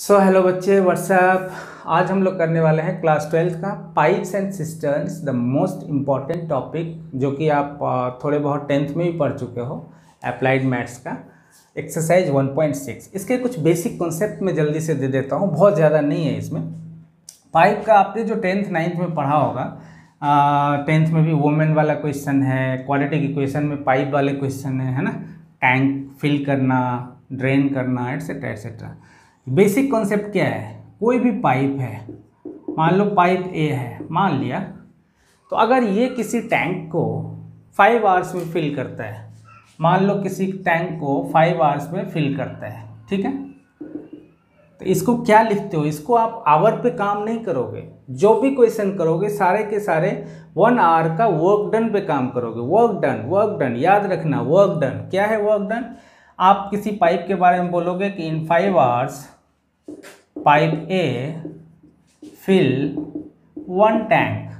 So hello बच्चे what's up आज हम लोग करने वाले हैं क्लास ट्वेल्थ का pipes and cisterns the most important topic जो कि आप थोड़े बहुत टेंथ में भी पढ़ चुके हो अप्लाइड मैथ्स का एक्सरसाइज 1.6 इसके कुछ बेसिक कॉन्सेप्ट में जल्दी से दे देता हूँ, बहुत ज़्यादा नहीं है इसमें। पाइप का आपने जो टेंथ नाइन्थ में पढ़ा होगा टेंथ में भी वोमेन वाला क्वेश्चन है क्वालिटी की क्वेश्चन में पाइप वाले क्वेश्चन है है ना? टैंक फिल करना ड्रेन करना एट्सेट्रा एट्सेट्रा बेसिक कॉन्सेप्ट क्या है? कोई भी पाइप है, मान लो पाइप ए है, मान लिया। तो अगर ये किसी टैंक को फाइव आवर्स में फिल करता है, मान लो किसी टैंक को फाइव आवर्स में फिल करता है, ठीक है? तो इसको क्या लिखते हो? इसको आप आवर पे काम नहीं करोगे। जो भी क्वेश्चन करोगे, सारे के सारे वन आवर का वर्क डन पे काम करोगे। वर्क डन वर्क डन याद रखना वर्क डन क्या है वर्क डन आप किसी पाइप के बारे में बोलोगे कि in five hours pipe A fill one tank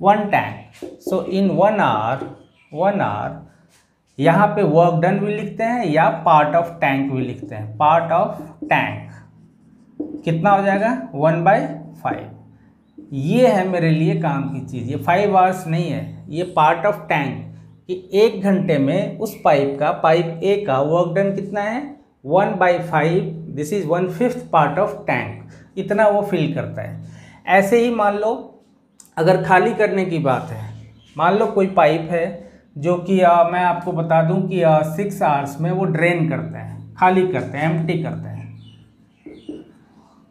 one tank so in one hour one hour यहाँ पे वर्क डन भी लिखते हैं या पार्ट ऑफ़ टैंक भी लिखते हैं। पार्ट ऑफ़ टैंक कितना हो जाएगा? वन बाई फाइव ये है मेरे लिए काम की चीज़। ये फाइव आवर्स नहीं है। ये पार्ट ऑफ़ टैंक कि एक घंटे में उस पाइप का पाइप ए का वर्क डन कितना है? One by five this is one fifth part of tank इतना वो फिल करता है। ऐसे ही मान लो अगर खाली करने की बात है मान लो कोई पाइप है जो कि आ, मैं आपको बता दूँ कि सिक्स आवर्स में वो ड्रेन करते हैं खाली करते हैं एम्प्टी करते हैं।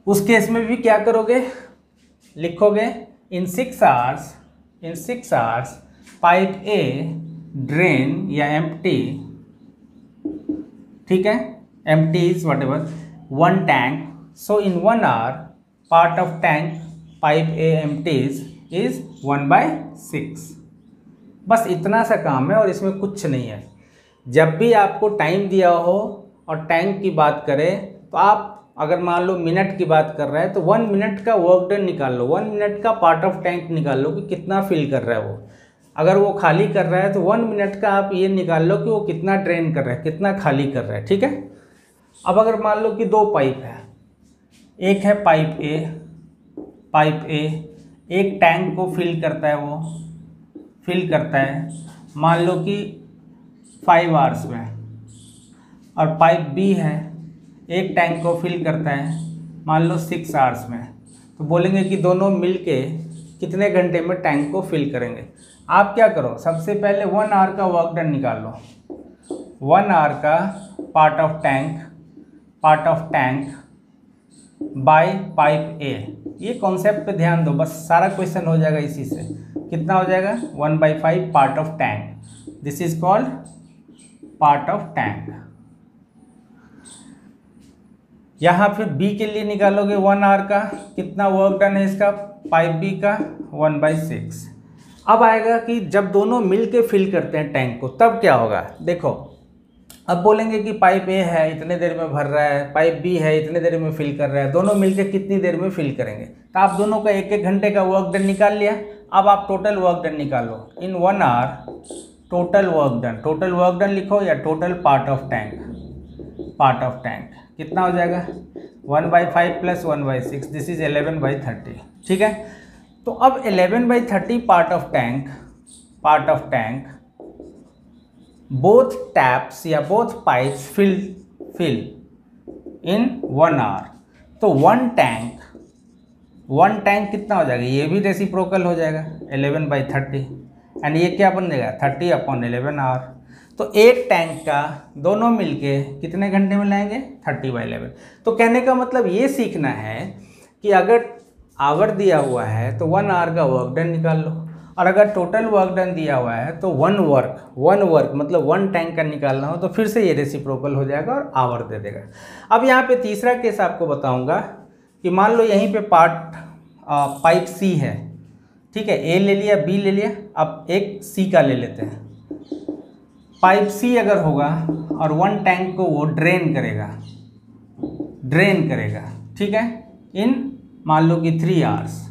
उस केस में भी क्या करोगे? लिखोगे in six hours in six hours pipe A drain या एम्प्टी ठीक है? Empty is whatever one tank so in one hour part of tank pipe A empties is one by six बस इतना सा काम है और इसमें कुछ नहीं है। जब भी आपको टाइम दिया हो और टैंक की बात करें तो आप अगर मान लो मिनट की बात कर रहे हैं तो वन मिनट का वर्क डन निकाल लो। वन मिनट का पार्ट ऑफ़ टैंक निकाल लो कि कितना फिल कर रहा है वो। अगर वो खाली कर रहा है तो वन मिनट का आप ये निकाल लो कि वो कितना ड्रेन कर रहा है, कितना खाली कर रहा है, ठीक है? अब अगर मान लो कि दो पाइप है, एक है पाइप ए पाइप ए एक टैंक को फिल करता है वो फिल करता है, मान लो कि फाइव आवर्स में, और पाइप बी है, एक टैंक को फिल करता है, मान लो सिक्स आवर्स में तो बोलेंगे कि दोनों मिल के कितने घंटे में टैंक को फिल करेंगे। आप क्या करो, सबसे पहले वन आवर का वर्क डन निकाल लो। वन आवर का part of tank part of tank by pipe A ये कॉन्सेप्ट पे ध्यान दो, बस सारा क्वेश्चन हो जाएगा इसी से। कितना हो जाएगा? One by five part of tank this is called part of tank यहाँ फिर बी के लिए निकालोगे वन आर का। कितना वर्क डन है इसका? पाइप बी का वन बाई सिक्स अब आएगा कि जब दोनों मिल के फिल करते हैं टैंक को, तब क्या होगा? देखो अब बोलेंगे कि पाइप ए है, इतने देर में भर रहा है, पाइप बी है, इतने देर में फिल कर रहा है। दोनों मिलकर कितनी देर में फिल करेंगे? तो आप दोनों का एक एक घंटे का वर्क डन निकाल लिया। अब आप टोटल वर्क डन निकालो in one hour total work done total work done लिखो या total part of tank part of tank कितना हो जाएगा? One by five plus one by six this is eleven by thirty ठीक है? तो अब 11 by thirty part of tank part of tank both taps या both pipes fill fill in one hour तो one tank one tank कितना हो जाएगा? ये भी रेसिप्रोकल हो जाएगा 11 बाई थर्टी एंड ये क्या बन जाएगा? 30 अपॉन एलेवन आवर तो एक टैंक का दोनों मिलके कितने घंटे में लाएँगे? 30 बाई एलेवन तो कहने का मतलब ये सीखना है कि अगर आवर दिया हुआ है तो वन आवर का वर्क डन निकाल लो। और अगर टोटल वर्क डन दिया हुआ है तो वन वर्क वन वर्क मतलब वन टैंक का निकालना हो तो फिर से ये रेसिप्रोकल हो जाएगा और आवर दे देगा। अब यहाँ पे तीसरा केस आपको बताऊँगा कि मान लो यहीं पे पार्ट पाइप सी है, ठीक है? ए ले लिया बी ले लिया, अब एक सी का ले लेते हैं। पाइप सी अगर होगा और वन टैंक को वो ड्रेन करेगा ड्रेन करेगा, ठीक है? इन मान लो कि थ्री आवर्स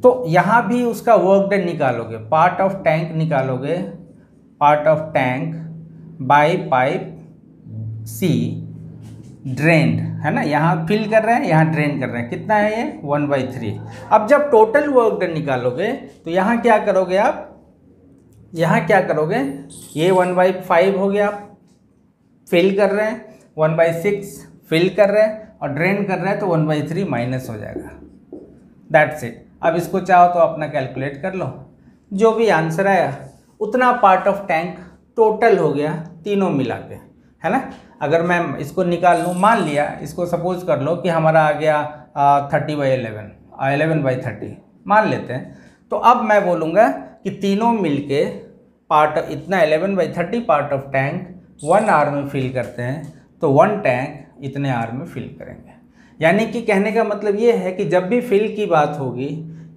तो यहाँ भी उसका वर्क डन निकालोगे। पार्ट ऑफ़ टैंक निकालोगे। Part of tank by pipe C drained है ना? यहाँ फिल कर रहे हैं, यहाँ ड्रेन कर रहे हैं। कितना है ये? वन बाई थ्री अब जब टोटल वर्क डन निकालोगे तो यहाँ क्या करोगे आप? यहाँ क्या करोगे? ये वन बाई फाइव हो गया। आप फिल कर रहे हैं। वन बाई सिक्स फिल कर रहे हैं और ड्रेन कर रहे हैं तो वन बाई थ्री माइनस हो जाएगा। दैट्स इट अब इसको चाहो तो अपना कैलकुलेट कर लो। जो भी आंसर आया, उतना पार्ट ऑफ़ टैंक टोटल हो गया तीनों मिला के, है ना? अगर मैं इसको निकाल लूँ, मान लिया, इसको सपोज़ कर लो कि हमारा आ गया thirty by eleven eleven by thirty मान लेते हैं। तो अब मैं बोलूँगा कि तीनों मिलके पार्ट इतना eleven by thirty part of tank one hour में फिल करते हैं तो वन टैंक इतने आर में फिल करेंगे। यानी कि कहने का मतलब ये है कि जब भी फिल की बात होगी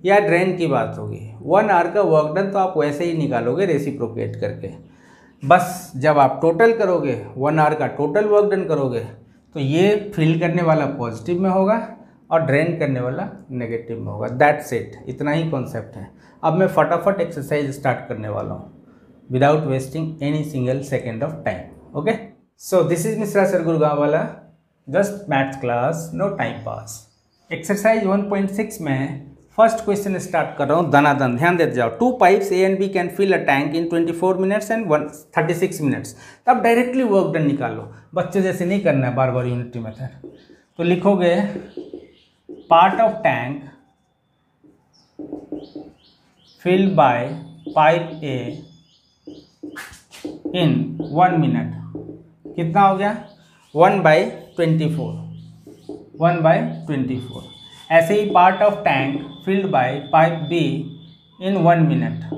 या ड्रेन की बात होगी वन आवर का वर्क डन तो आप वैसे ही निकालोगे रेसिप्रोकेट करके। बस जब आप टोटल करोगे वन आवर का टोटल वर्क डन करोगे तो ये फिल करने वाला पॉजिटिव में होगा और ड्रेन करने वाला नेगेटिव में होगा। दैट्स इट इतना ही कॉन्सेप्ट है। अब मैं फटाफट एक्सरसाइज स्टार्ट करने वाला हूँ without wasting any single second of time okay so this is Mishra sir Gurugaon वाला just maths class no time pass exercise 1.6 में फ़र्स्ट क्वेश्चन स्टार्ट कर रहा हूँ धनाधन, ध्यान देते जाओ। Two pipes A and B can fill a tank in 24 minutes and one thirty six minutes तब directly work done निकालो। बच्चे जैसे नहीं करना है बार बार यूनिटी मेथड तो लिखोगे part of tank fill by pipe A in one minute कितना हो गया? One by twenty four one by twenty four ऐसे ही part of tank filled by pipe B in one minute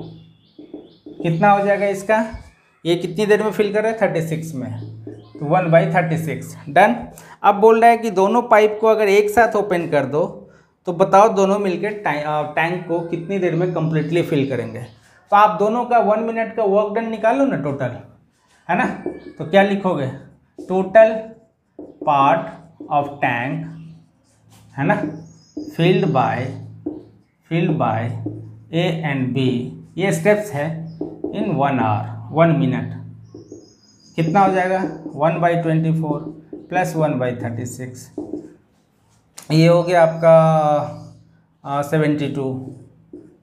कितना हो जाएगा इसका? ये कितनी देर में फिल कर रहा है? थर्टी सिक्स में तो one by thirty six done अब बोल रहा है कि दोनों पाइप को अगर एक साथ ओपन कर दो तो बताओ दोनों मिलकर टैंक को कितनी देर में कम्प्लीटली फिल करेंगे। तो आप दोनों का वन मिनट का वर्क डन निकालो ना टोटल है ना? तो क्या लिखोगे? टोटल पार्ट ऑफ़ टैंक है ना? Filled by filled by A and B ये स्टेप्स है in one hour one minute कितना हो जाएगा? One by twenty four plus one by thirty six ये हो गया आपका सेवेंटी टू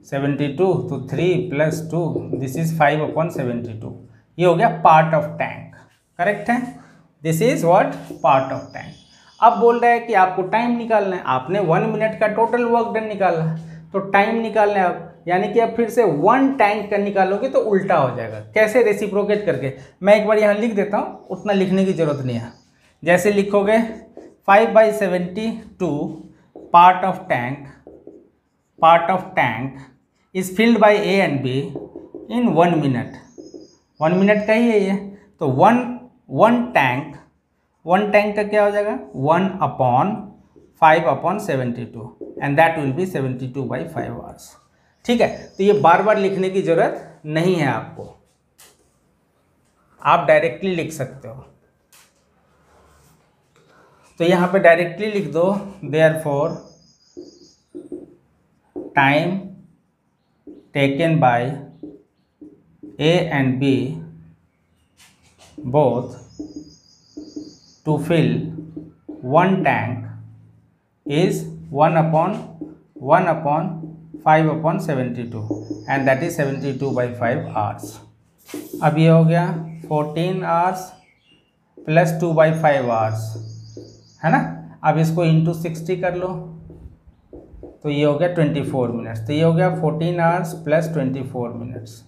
सेवेंटी टू तो three plus two this is five upon seventy two ये हो गया पार्ट ऑफ़ टैंक करेक्ट है? This is what part of tank अब बोल रहा है कि आपको टाइम निकालना है। आपने वन मिनट का टोटल वर्क डन निकाला। तो टाइम निकालना है अब। यानी कि अब फिर से वन टैंक का निकालोगे तो उल्टा हो जाएगा। कैसे रेसिप्रोकेट करके? मैं एक बार यहाँ लिख देता हूँ। उतना लिखने की ज़रूरत नहीं है। जैसे लिखोगे five by seventy two part of tank part of tank is filled by A and B in one minute one minute का ही है ये। तो one one tank one tank का क्या हो जाएगा? One upon five upon seventy two and that will be seventy two by five hours ठीक है? तो ये बार बार लिखने की ज़रूरत नहीं है आपको। आप डायरेक्टली लिख सकते हो। तो यहाँ पे डायरेक्टली लिख दो therefore time taken by A and B both to fill one tank is 1 upon 1 upon 5 upon 72 and that is 72 by 5 hours. अब ये हो गया 14 hours plus two by five hours है ना? अब इसको इंटू सिक्सटी कर लो तो ये हो गया 24 मिनट्स तो ये हो गया 14 hours plus 24 minutes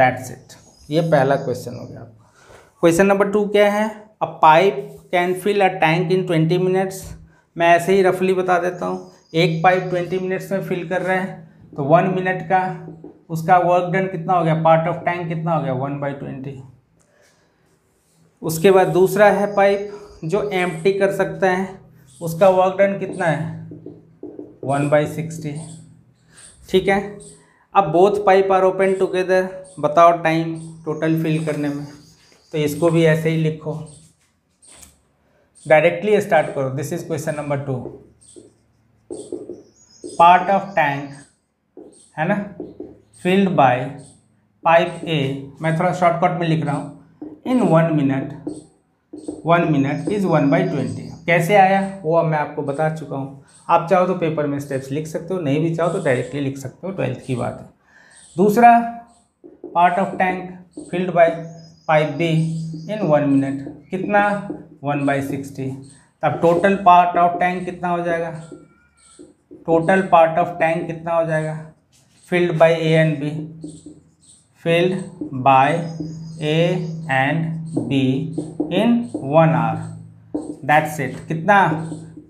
that's it ये पहला क्वेश्चन हो गया आपका. क्वेश्चन नंबर टू क्या है? A pipe can fill a tank in twenty minutes मैं ऐसे ही रफली बता देता हूँ। एक पाइप ट्वेंटी मिनट्स में फिल कर रहे हैं तो वन मिनट का उसका वर्क डन कितना हो गया? पार्ट ऑफ़ टैंक कितना हो गया? वन बाई ट्वेंटी उसके बाद दूसरा है पाइप जो एम कर सकता है। उसका वर्क डन कितना है? वन बाई सिक्सटी ठीक है? अब both pipe are open together बताओ टाइम टोटल फिल करने में। तो इसको भी ऐसे ही लिखो। डायरेक्टली स्टार्ट करो. This is question number two part of tank है ना? फिल्ड बाय पाइप ए मैं थोड़ा शॉर्टकट में लिख रहा हूँ. In one minute one minute is one by twenty कैसे आया? वो अब मैं आपको बता चुका हूँ. आप चाहो तो पेपर में स्टेप्स लिख सकते हो, नहीं भी चाहो तो डायरेक्टली लिख सकते हो ट्वेल्थ की बात है. दूसरा part of tank filled by pipe B in one minute कितना? वन बाई सिक्सटी तब टोटल पार्ट ऑफ़ टैंक कितना हो जाएगा? टोटल पार्ट ऑफ़ टैंक कितना हो जाएगा? Filled by A and B filled by A and B in one hour that's it कितना?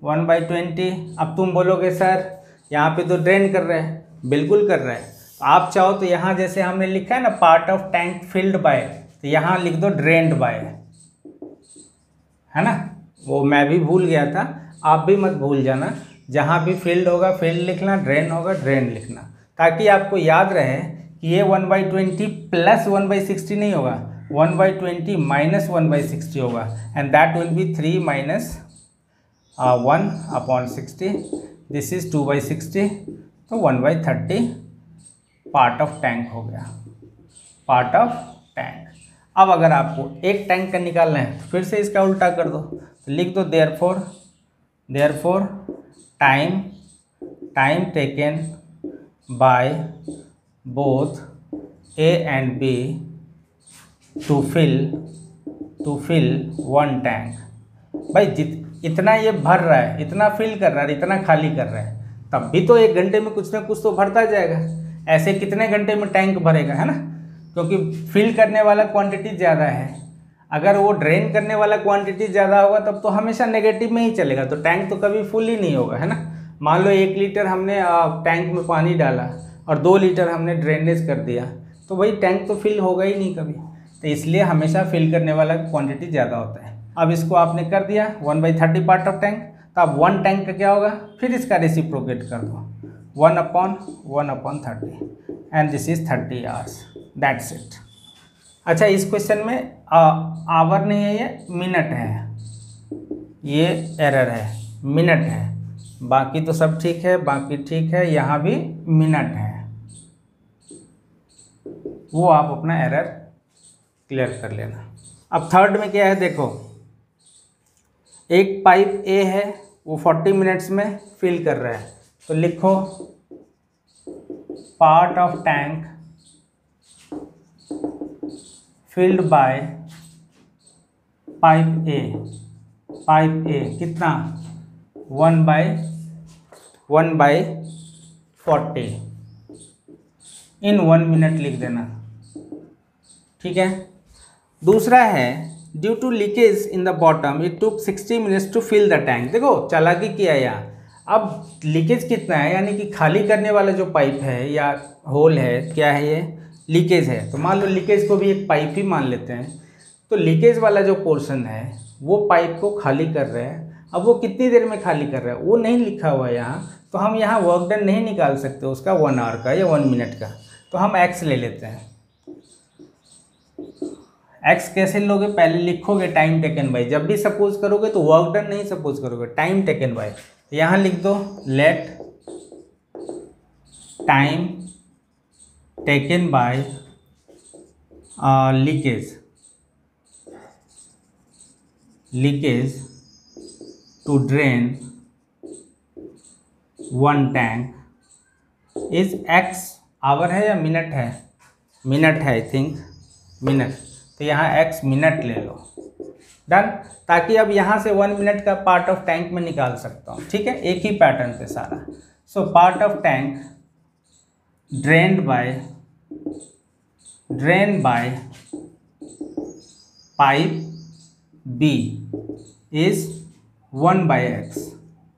One by twenty अब तुम बोलोगे, सर, यहाँ पे तो ड्रेन कर रहे हैं. बिल्कुल कर रहे हैं। आप चाहो तो यहाँ जैसे हमने लिखा है ना part of tank filled by तो यहाँ लिख दो ड्रेंड बाय है ना? वो मैं भी भूल गया था, आप भी मत भूल जाना। जहाँ भी फ़ील्ड होगा फ़ील्ड लिखना ड्रेन होगा ड्रेन लिखना। ताकि आपको याद रहे कि ये one by twenty plus one by sixty नहीं होगा। One by twenty minus one by sixty होगा। And that will be three minus one upon sixty this is two by sixty तो one by thirty part of tank हो गया। Part of tank अब अगर आपको एक टैंक का निकालना है तो फिर से इसका उल्टा कर दो। तो लिख दो therefore therefore time time taken by both A and B to fill to fill one tank भाई, जित, इतना ये भर रहा है, इतना फिल कर रहा है, इतना खाली कर रहा है, तब भी तो एक घंटे में कुछ ना कुछ तो भरता जाएगा। ऐसे कितने घंटे में टैंक भरेगा, है ना? क्योंकि फिल करने वाला क्वांटिटी ज़्यादा है। अगर वो ड्रेन करने वाला क्वांटिटी ज़्यादा होगा, तब तो हमेशा नेगेटिव में ही चलेगा। तो टैंक तो कभी फुल ही नहीं होगा, है ना? मान लो एक लीटर हमने टैंक में पानी डाला और दो लीटर हमने ड्रेनेज कर दिया तो वही टैंक तो फिल होगा ही नहीं कभी। तो इसलिए हमेशा फिल करने वाला क्वांटिटी ज़्यादा होता है। अब इसको आपने कर दिया one by thirty part of tank तो अब वन टैंक का क्या होगा? फिर इसका रेसिप्रोकेट कर दो। One upon one upon thirty and this is thirty hours that's it अच्छा इस क्वेश्चन में आवर नहीं है ये मिनट है। ये एरर है। मिनट है। बाकी तो सब ठीक है, बाकी ठीक है, यहाँ भी मिनट है। वो आप अपना एरर क्लियर कर लेना। अब थर्ड में क्या है, देखो। एक पाइप ए है, वो 40 मिनट्स में फिल कर रहा है। तो लिखो part of tank filled by pipe A pipe A कितना? One by one by forty in one minute लिख देना। ठीक है? दूसरा है due to leakage in the bottom it took sixty minutes to fill the tank देखो, चालाकी किया यहाँ अब लीकेज कितना है? यानी कि खाली करने वाला जो पाइप है या होल है, क्या है ये? लीकेज है। तो मान लो लीकेज को भी एक पाइप ही मान लेते हैं। तो लीकेज वाला जो पोर्शन है, वो पाइप को खाली कर रहे हैं। अब वो कितनी देर में खाली कर रहा है? वो नहीं लिखा हुआ है यहाँ। तो हम यहाँ वर्क डन नहीं निकाल सकते उसका वन आवर का या वन मिनट का। तो हम एक्स ले लेते हैं। एक्स कैसे लोगे? पहले लिखोगे टाइम टेकन बाई जब भी सपोज़ करोगे तो वर्क डन नहीं सपोज़ करोगे। टाइम टेकन बाई यहाँ लिख दो let time taken by leakage leakage to drain one tank is x hour है या मिनट है? मिनट है आई थिंक मिनट तो यहाँ एक्स मिनट ले लो। डन ताकि अब यहाँ से वन मिनट का पार्ट ऑफ़ टैंक में निकाल सकता हूँ। ठीक है? एक ही पैटर्न पे सारा। So part of tank drained by drain by pipe B is one by x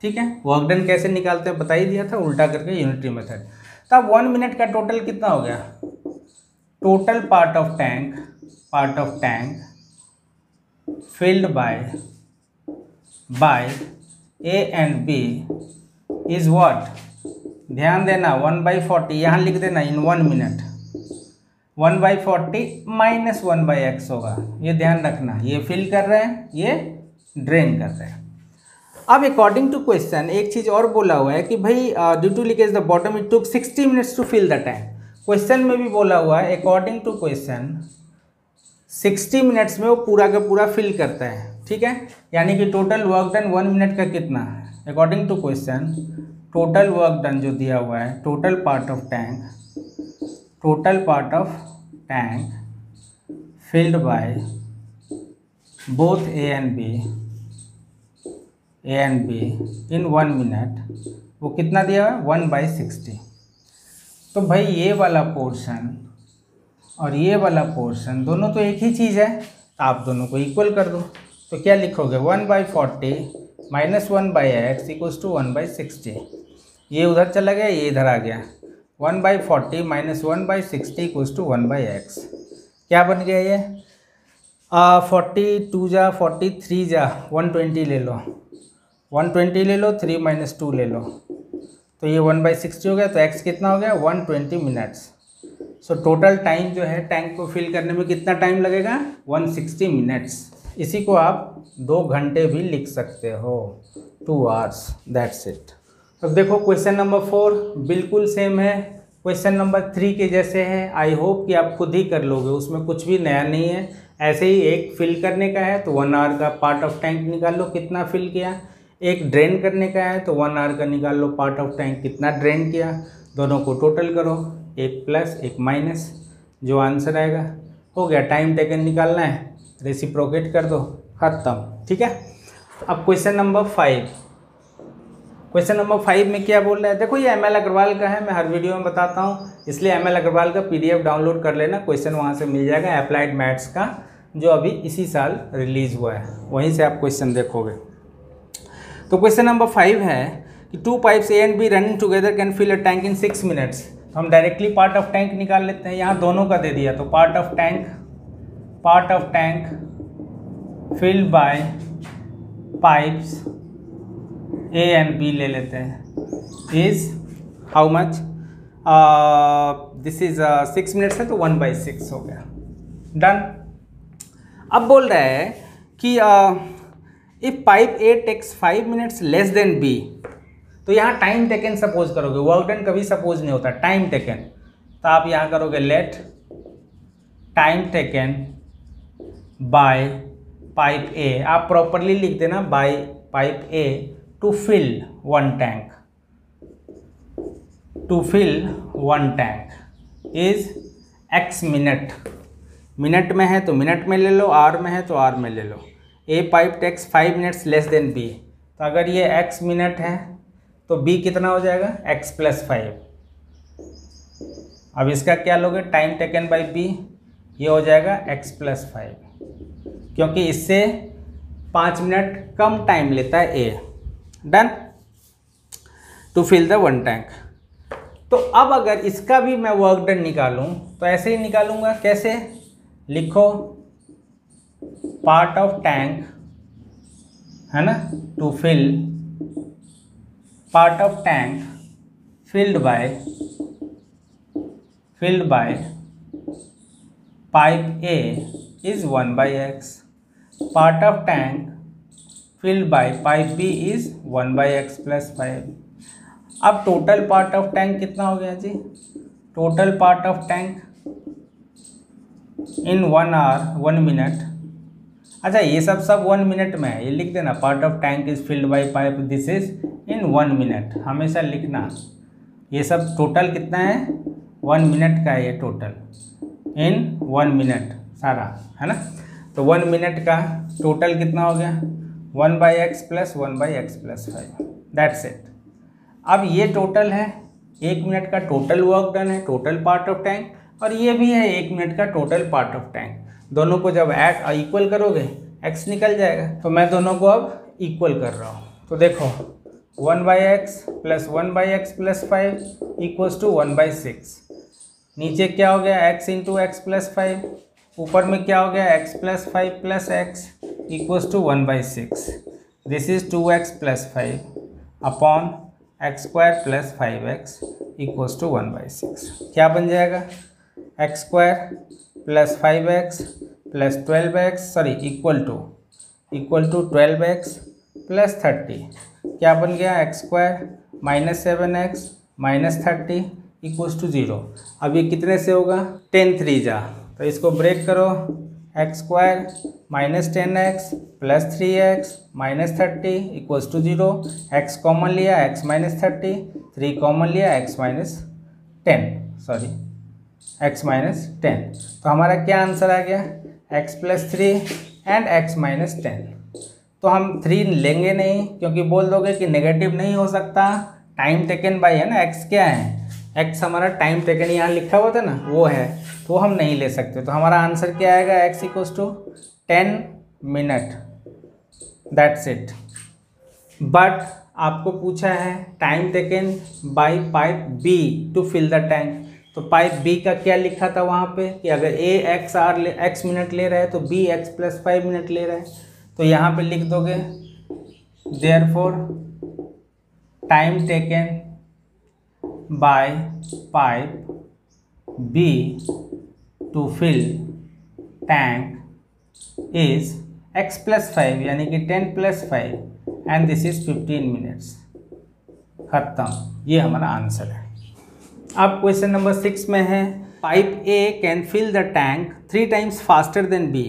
ठीक है? वर्क डन कैसे निकालते हैं? बता ही दिया था, उल्टा करके यूनिटरी मेथड तब वन मिनट का टोटल कितना हो गया? Total part of tank part of tank filled by by a and b is what? ध्यान देना वन बाई फोर्टी यहाँ लिख देना in one minute one by forty minus one by x होगा। ये ध्यान रखना, ये फिल कर रहे हैं, ये ड्रेन कर रहे हैं। अब अकॉर्डिंग टू क्वेश्चन एक चीज़ और बोला हुआ है कि भाई due to leakage the bottom it took sixty minutes to fill the tank question में भी बोला हुआ है according to question sixty minutes में वो पूरा का पूरा फिल करता है, ठीक है? यानी कि total work done one minute का कितना है? According to question total work done जो दिया हुआ है total part of tank total part of tank filled by both A and B A and B in one minute वो कितना दिया हुआ है? वन बाई सिक्सटी तो भाई ये वाला पोर्शन और ये वाला पोर्शन दोनों तो एक ही चीज़ है, आप दोनों को इक्वल कर दो। तो क्या लिखोगे? One by forty minus one by x equals to one by sixty ये उधर चला गया, ये इधर आ गया। One by forty minus one by sixty equals to one by x क्या बन गया ये? फोर्टी टू जा फोर्टी थ्री जा वन ट्वेंटी ले लो। वन ट्वेंटी ले लो थ्री माइनस टू ले लो। तो ये वन बाई सिक्सटी हो गया तो एक्स कितना हो गया? One twenty minutes so total time जो है टैंक को फिल करने में कितना टाइम लगेगा? वन सिक्सटी मिनट्स इसी को आप दो घंटे भी लिख सकते हो. टू आवर्स दैट्स इट अब देखो क्वेश्चन नंबर फोर बिल्कुल सेम है. क्वेश्चन नंबर थ्री के जैसे है. आई होप कि आप खुद ही कर लोगे. उसमें कुछ भी नया नहीं है. ऐसे ही एक फिल करने का है तो वन आवर का पार्ट ऑफ़ टैंक निकाल लो कितना फिल किया. एक ड्रेन करने का है तो वन आवर का निकाल लो पार्ट ऑफ़ टैंक कितना ड्रेन किया. दोनों को टोटल करो. एक प्लस एक माइनस जो आंसर आएगा। हो गया टाइम टेकन निकालना है। रेसिप्रोकेट कर दो। खत्म। ठीक है? अब question number five question number five में क्या बोल रहा है? देखो, ये एम एल अग्रवाल का है, मैं हर वीडियो में बताता हूँ। इसलिए एम एल अग्रवाल का पीडीएफ डाउनलोड कर लेना। क्वेश्चन वहाँ से मिल जाएगा अप्लाइड मैथ्स का, जो अभी इसी साल रिलीज़ हुआ है। वहीं से आप क्वेश्चन देखोगे। तो क्वेश्चन नंबर फाइव है कि two pipes A and B running together can fill a tank in six minutes हम डायरेक्टली पार्ट ऑफ़ टैंक निकाल लेते हैं, यहाँ दोनों का दे दिया तो part of tank part of tank filled by pipes A and B ले लेते हैं। Is how much this is six minutes है तो वन बाई सिक्स हो गया। डन अब बोल रहा है कि if pipe A takes five minutes less than B तो यहाँ टाइम टेकन सपोज़ करोगे वर्क डन कभी सपोज़ नहीं होता टाइम टेकन तो आप यहाँ करोगे let time taken by pipe A आप प्रॉपरली लिख देना by pipe A to fill one tank to fill one tank is x minute minute में है तो मिनट में ले लो आर में है तो आर में ले लो। A pipe takes five minutes less than B तो अगर ये एक्स मिनट है तो बी कितना हो जाएगा? एक्स प्लस फाइव अब इसका क्या लोगे? टाइम टेकन बाई बी ये हो जाएगा एक्स प्लस फाइव क्योंकि इससे पाँच मिनट कम टाइम लेता है A done to fill the one tank तो अब अगर इसका भी मैं वर्क डन निकालूं तो ऐसे ही निकालूँगा। कैसे? लिखो पार्ट ऑफ़ टैंक है ना? To fill part of tank filled by filled by pipe A is one by x part of tank filled by pipe B is one by x plus five अब total part of tank कितना हो गया जी? Total part of tank in one hour one minute अच्छा ये सब सब one minute में है। ये लिख देना। Part of tank is filled by pipe this is in one minute हमेशा लिखना। ये सब टोटल कितना है? वन मिनट का है ये टोटल इन वन मिनट सारा, है ना? तो वन मिनट का टोटल कितना हो गया? One by x plus one by x plus five that's it अब ये टोटल है। एक मिनट का टोटल वर्क डन है। टोटल पार्ट ऑफ़ टैंक और ये भी है। एक मिनट का टोटल पार्ट ऑफ़ टैंक दोनों को जब ऐड इक्वल करोगे एक्स निकल जाएगा तो मैं दोनों को अब इक्वल कर रहा हूँ। तो देखो one by x plus one by x plus five equals to one by six नीचे क्या हो गया? X into x plus five ऊपर में क्या हो गया? X plus five plus x equals to one by six this is two x plus five upon x square plus five x equals to one by six क्या बन जाएगा? X square plus five x plus twelve x, sorry, equal to equal to twelve x plus thirty. क्या बन गया? X square minus seven x minus thirty equals to zero. अब ये कितने से होगा? टेन थ्री जा। तो इसको ब्रेक करो। X square minus ten x plus three x minus thirty equals to zero. X common लिया, x minus thirty, three common लिया, x minus ten, sorry. X minus ten तो हमारा क्या आंसर आ गया? X plus three and x minus ten तो हम three लेंगे नहीं, क्योंकि बोल दोगे कि नेगेटिव नहीं हो सकता। टाइम टेकन बाई है ना एक्स क्या है? एक्स हमारा टाइम टेकन यहाँ लिखा हुआ था ना, वो है। तो हम नहीं ले सकते। तो हमारा आंसर क्या आएगा? X equals to ten minute that's it but आपको पूछा है time taken by pipe B to fill the tank तो पाइप बी का क्या लिखा था वहाँ पे? कि अगर ए एक्स आर ले एक्स मिनट ले रहा है तो B x plus five minute ले रहा है। तो यहाँ पे लिख दोगे therefore time taken by pipe B to fill tank is x plus five यानी कि ten plus five and this is fifteen minutes खत्म। ये हमारा आंसर है। अब क्वेश्चन नंबर सिक्स में है। Pipe A can fill the tank three times faster than B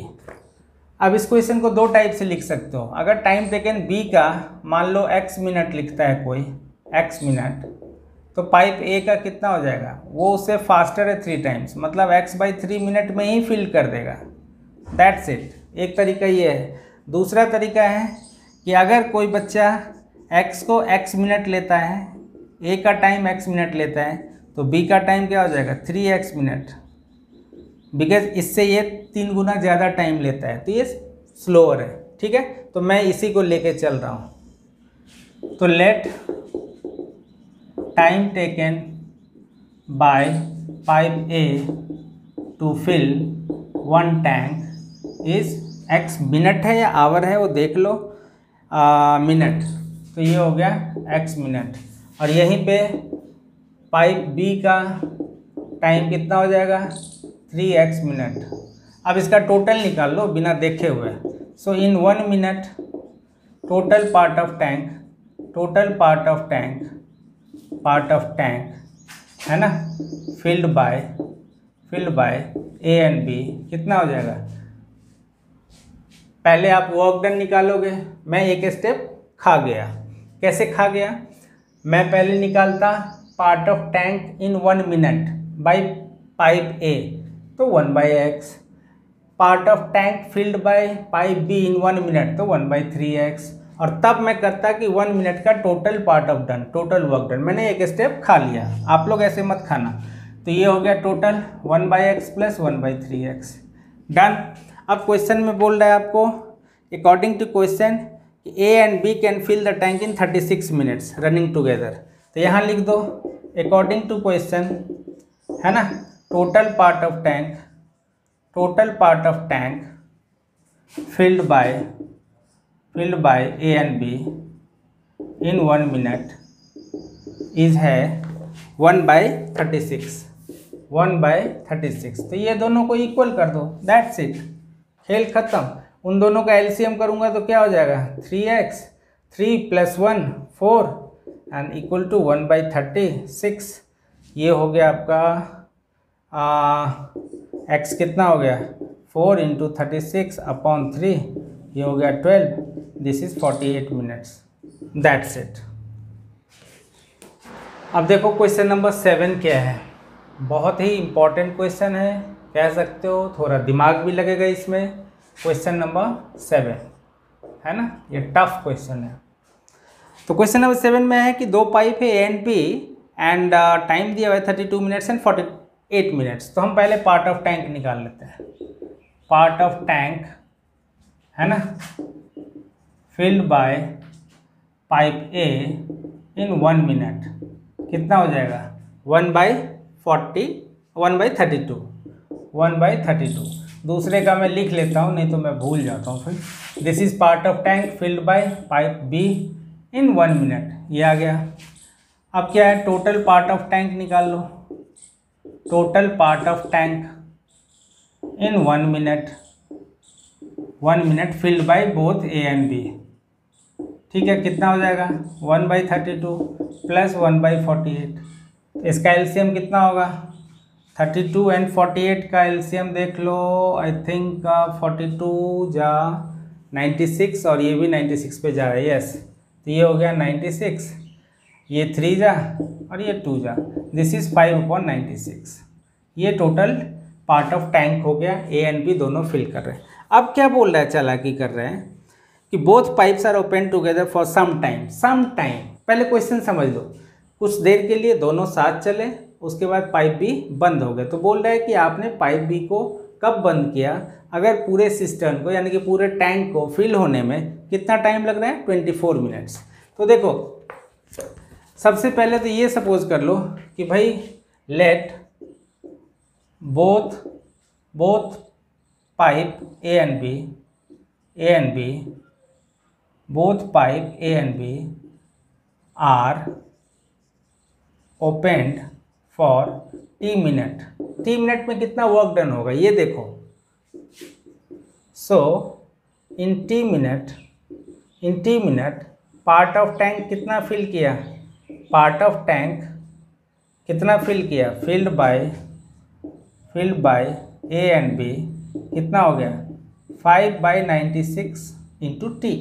अब इस क्वेश्चन को दो टाइप से लिख सकते हो। अगर टाइम टेकन बी का, मान लो एक्स मिनट लिखता है कोई एक्स मिनट तो पाइप ए का कितना हो जाएगा? वो उससे फास्टर है थ्री टाइम्स मतलब एक्स बाई थ्री मिनट में ही फिल कर देगा। दैट्स इट एक तरीका ये है। दूसरा तरीका है कि अगर कोई बच्चा एक्स को एक्स मिनट लेता है ए का टाइम एक्स मिनट लेता है तो बी का टाइम क्या हो जाएगा? थ्री एक्स मिनट बिकॉज़ इससे ये तीन गुना ज़्यादा टाइम लेता है तो ये स्लोअर है, ठीक है? तो मैं इसी को लेके चल रहा हूँ। तो let time taken by pipe A to fill one tank is x minute है या आवर है, वो देख लो। मिनट तो ये हो गया एक्स मिनट और यहीं पे पाइप बी का टाइम कितना हो जाएगा? थ्री एक्स मिनट अब इसका टोटल निकाल लो बिना देखे हुए। So in one minute total part of tank total part of tank part of tank है ना? Filled by filled by A and B कितना हो जाएगा? पहले आप वर्क डन निकालोगे। मैं एक स्टेप खा गया। कैसे खा गया? मैं पहले निकालता part of tank in one minute by pipe A तो one by x part of tank filled by pipe B in one minute तो वन बाई थ्री एक्स और तब मैं करता कि वन मिनट का total part of done total work done मैंने एक स्टेप खा लिया। आप लोग ऐसे मत खाना। तो ये हो गया total one by x plus one by three x done अब क्वेश्चन में बोल रहा है आपको according to question A and B can fill the tank in thirty six minutes running together तो यहाँ लिख दो अकॉर्डिंग टू क्वेश्चन है ना? Total part of tank total part of tank filled by filled by A and B in one minute is है one by thirty six one by thirty six तो ये दोनों को इक्वल कर दो that's it खेल ख़त्म। उन दोनों का एलसीएम करूँगा तो क्या हो जाएगा? Three x three plus one four and equal to one by thirty six ये हो गया आपका एक्स कितना हो गया? Four into thirty six upon three ये हो गया twelve this is forty eight minutes that's it अब देखो क्वेश्चन नंबर सेवन क्या है? बहुत ही इंपॉर्टेंट क्वेश्चन है, कह सकते हो, थोड़ा दिमाग भी लगेगा इसमें. क्वेश्चन नंबर सेवन है ना? ये टफ क्वेश्चन है. तो क्वेश्चन नंबर सेवन में है कि दो पाइप है A and P and time दिया हुआ है thirty two minutes and forty eight minutes तो हम पहले पार्ट ऑफ़ टैंक निकाल लेते हैं। पार्ट ऑफ़ टैंक है ना? Filled by pipe A in one minute कितना हो जाएगा? One by forty one by thirty two one by thirty two दूसरे का मैं लिख लेता हूँ, नहीं तो मैं भूल जाता हूँ फिर। This is part of tank filled by pipe B in one minute ये आ गया। अब क्या है? टोटल पार्ट ऑफ़ टैंक निकाल लो। Total part of tank in one minute one minute filled by both A and B ठीक है? कितना हो जाएगा? One by thirty two plus one by forty eight इसका एल्सियम कितना होगा? Thirty two and forty eight का एलसीएम देख लो। आई थिंक फोर्टी टू जा नाइन्टी सिक्स और ये भी नाइन्टी सिक्स पे जा रहा है। यस तो ये हो गया नाइन्टी सिक्स ये थ्री जा और ये टू जा। This is five upon ninety six ये टोटल पार्ट ऑफ़ टैंक हो गया ए एंड बी दोनों फिल कर रहे हैं। अब क्या बोल रहा है, चालाकी कर रहे हैं? कि both pipes are open together for some time some time पहले क्वेश्चन समझ लो। कुछ देर के लिए दोनों साथ चले, उसके बाद पाइप भी बंद हो गए तो बोल रहा है कि आपने पाइप बी को कब बंद किया? अगर पूरे सिस्टम को, यानी कि पूरे टैंक को फिल होने में कितना टाइम लग रहा है? ट्वेंटी फोर मिनट्स तो देखो, सबसे पहले तो ये सपोज़ कर लो कि भाई let both both pipe A and B A and B both pipe A and B are opened for t minute t minute में कितना वर्क डन होगा? ये देखो. So in t minute in t minute part of tank कितना fill किया? Part of tank कितना fill किया? Filled by filled by A and B कितना हो गया? Five by ninety six into t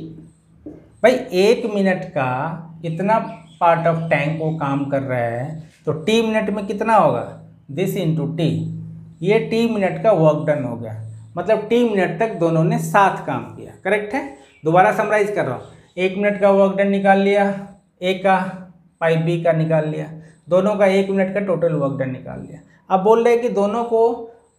भाई, एक मिनट का कितना पार्ट ऑफ़ टैंक वो काम कर रहा है? तो टी मिनट में कितना होगा? दिस इंटू टी ये टी मिनट का वर्क डन हो गया। मतलब टी मिनट तक दोनों ने साथ काम किया। करेक्ट है? दोबारा समराइज कर रहा हूँ। एक मिनट का वर्क डन निकाल लिया ए का पाइप बी का निकाल लिया, दोनों का एक मिनट का टोटल वर्क डन निकाल लिया। अब बोल रहे हैं कि दोनों को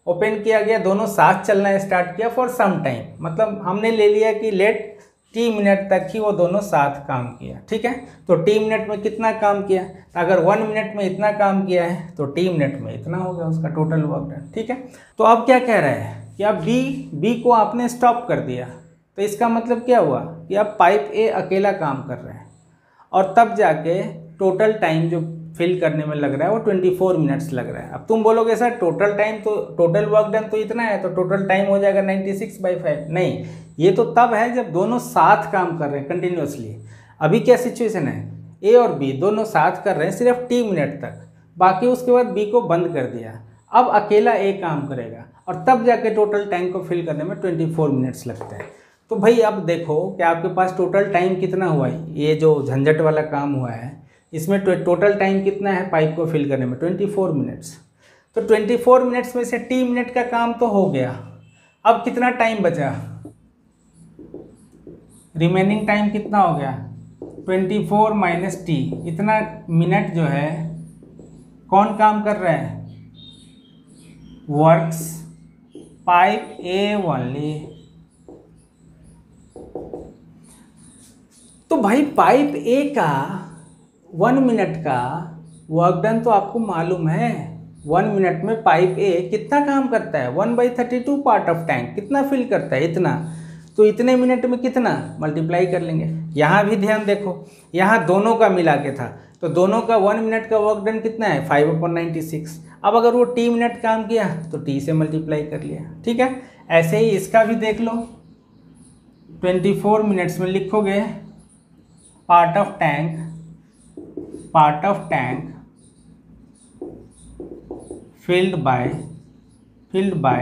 ओपन किया गया, दोनों साथ चलना स्टार्ट किया फॉर सम टाइम मतलब हमने ले लिया कि लेट टी मिनट तक ही वो दोनों साथ काम किया, ठीक है? तो टी मिनट में कितना काम किया? अगर वन मिनट में इतना काम किया है तो टी मिनट में इतना हो गया उसका टोटल वर्क डन ठीक है? तो अब क्या कह रहा है कि अब बी बी को आपने स्टॉप कर दिया। तो इसका मतलब क्या हुआ कि अब पाइप ए अकेला काम कर रहे हैं और तब जाके टोटल टाइम जो फिल करने में लग रहा है वो ट्वेंटी फोर मिनट्स लग रहा है। अब तुम बोलोगे, सर टोटल टाइम तो टोटल वर्क डन तो इतना है तो टोटल टाइम हो जाएगा नाइन्टी सिक्स बाई फाइव नहीं, ये तो तब है जब दोनों साथ काम कर रहे हैं कंटिन्यूसली अभी क्या सिचुएशन है? ए और बी दोनों साथ कर रहे हैं सिर्फ़ टी मिनट तक। बाकी उसके बाद बी को बंद कर दिया। अब अकेला ए काम करेगा और तब जाके टोटल टाइम को फिल करने में ट्वेंटी फोर मिनट्स लगते हैं। तो भाई अब देखो कि आपके पास टोटल टाइम कितना हुआ है? ये जो झंझट वाला काम हुआ है, इसमें टोटल टाइम कितना है पाइप को फिल करने में? ट्वेंटी फोर मिनट्स तो ट्वेंटी फोर मिनट्स में से टी मिनट का काम तो हो गया। अब कितना टाइम बचा? रिमेनिंग टाइम कितना हो गया? ट्वेंटी फोर माइनस टी इतना मिनट जो है, कौन काम कर रहा है? वर्क्स पाइप ए ओनली तो भाई पाइप ए का वन मिनट का वर्क डन तो आपको मालूम है। वन मिनट में पाइप ए कितना काम करता है? One by thirty two part of tank कितना फिल करता है? इतना। तो इतने मिनट में कितना? मल्टीप्लाई कर लेंगे। यहाँ भी ध्यान देखो। यहाँ दोनों का मिला के था। तो दोनों का वन मिनट का वर्क डन कितना है? फाइव अपॉन नाइन्टी सिक्स अब अगर वो टी मिनट काम किया तो टी से मल्टीप्लाई कर लिया। ठीक है? ऐसे ही इसका भी देख लो। ट्वेंटी फोर मिनट्स में लिखोगे। Part of tank part of tank filled by filled by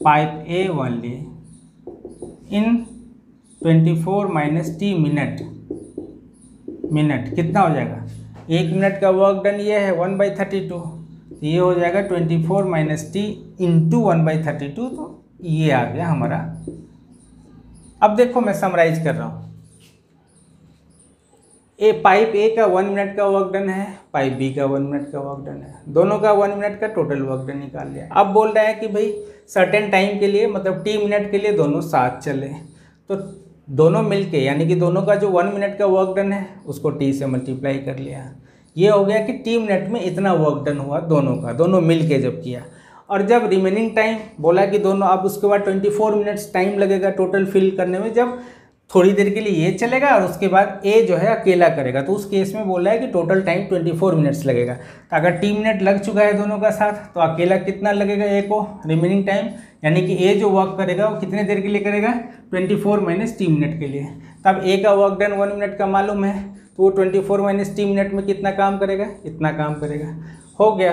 pipe A only in 24 minus t minute minute कितना हो जाएगा? एक मिनट का वर्क डन ये है वन बाई थर्टी टू तो ये हो जाएगा twenty four minus t into one by thirty two तो ये आ गया हमारा। अब देखो मैं समराइज कर रहा हूँ। ए पाइप ए का वन मिनट का वर्क डन है पाइप बी का वन मिनट का वर्क डन है। दोनों का वन मिनट का टोटल वर्क डन निकाल लिया। अब बोल रहा है कि भाई सर्टेन टाइम के लिए मतलब टी मिनट के लिए दोनों साथ चले। तो दोनों मिलके, यानी कि दोनों का जो वन मिनट का वर्क डन है, उसको टी से मल्टीप्लाई कर लिया। ये हो गया कि टी मिनट में इतना वर्क डन हुआ दोनों का, दोनों मिल के जब किया। और जब रिमेनिंग टाइम बोला कि दोनों, अब उसके बाद ट्वेंटी फोर मिनट्स टाइम लगेगा टोटल फिल करने में, जब थोड़ी देर के लिए ये चलेगा और उसके बाद ए जो है अकेला करेगा। तो उस केस में बोल रहा है कि टोटल टाइम 24 मिनट्स लगेगा। तो अगर टी मिनट लग चुका है दोनों का साथ तो अकेला कितना लगेगा ए को? रिमेनिंग टाइम यानी कि ए जो वर्क करेगा, वो कितने देर के लिए करेगा? 24 फोर माइनस टी मिनट के लिए। तब ए का वर्क डन वन मिनट का मालूम है तो वो twenty four minus T minute में कितना काम करेगा? इतना काम करेगा। हो गया।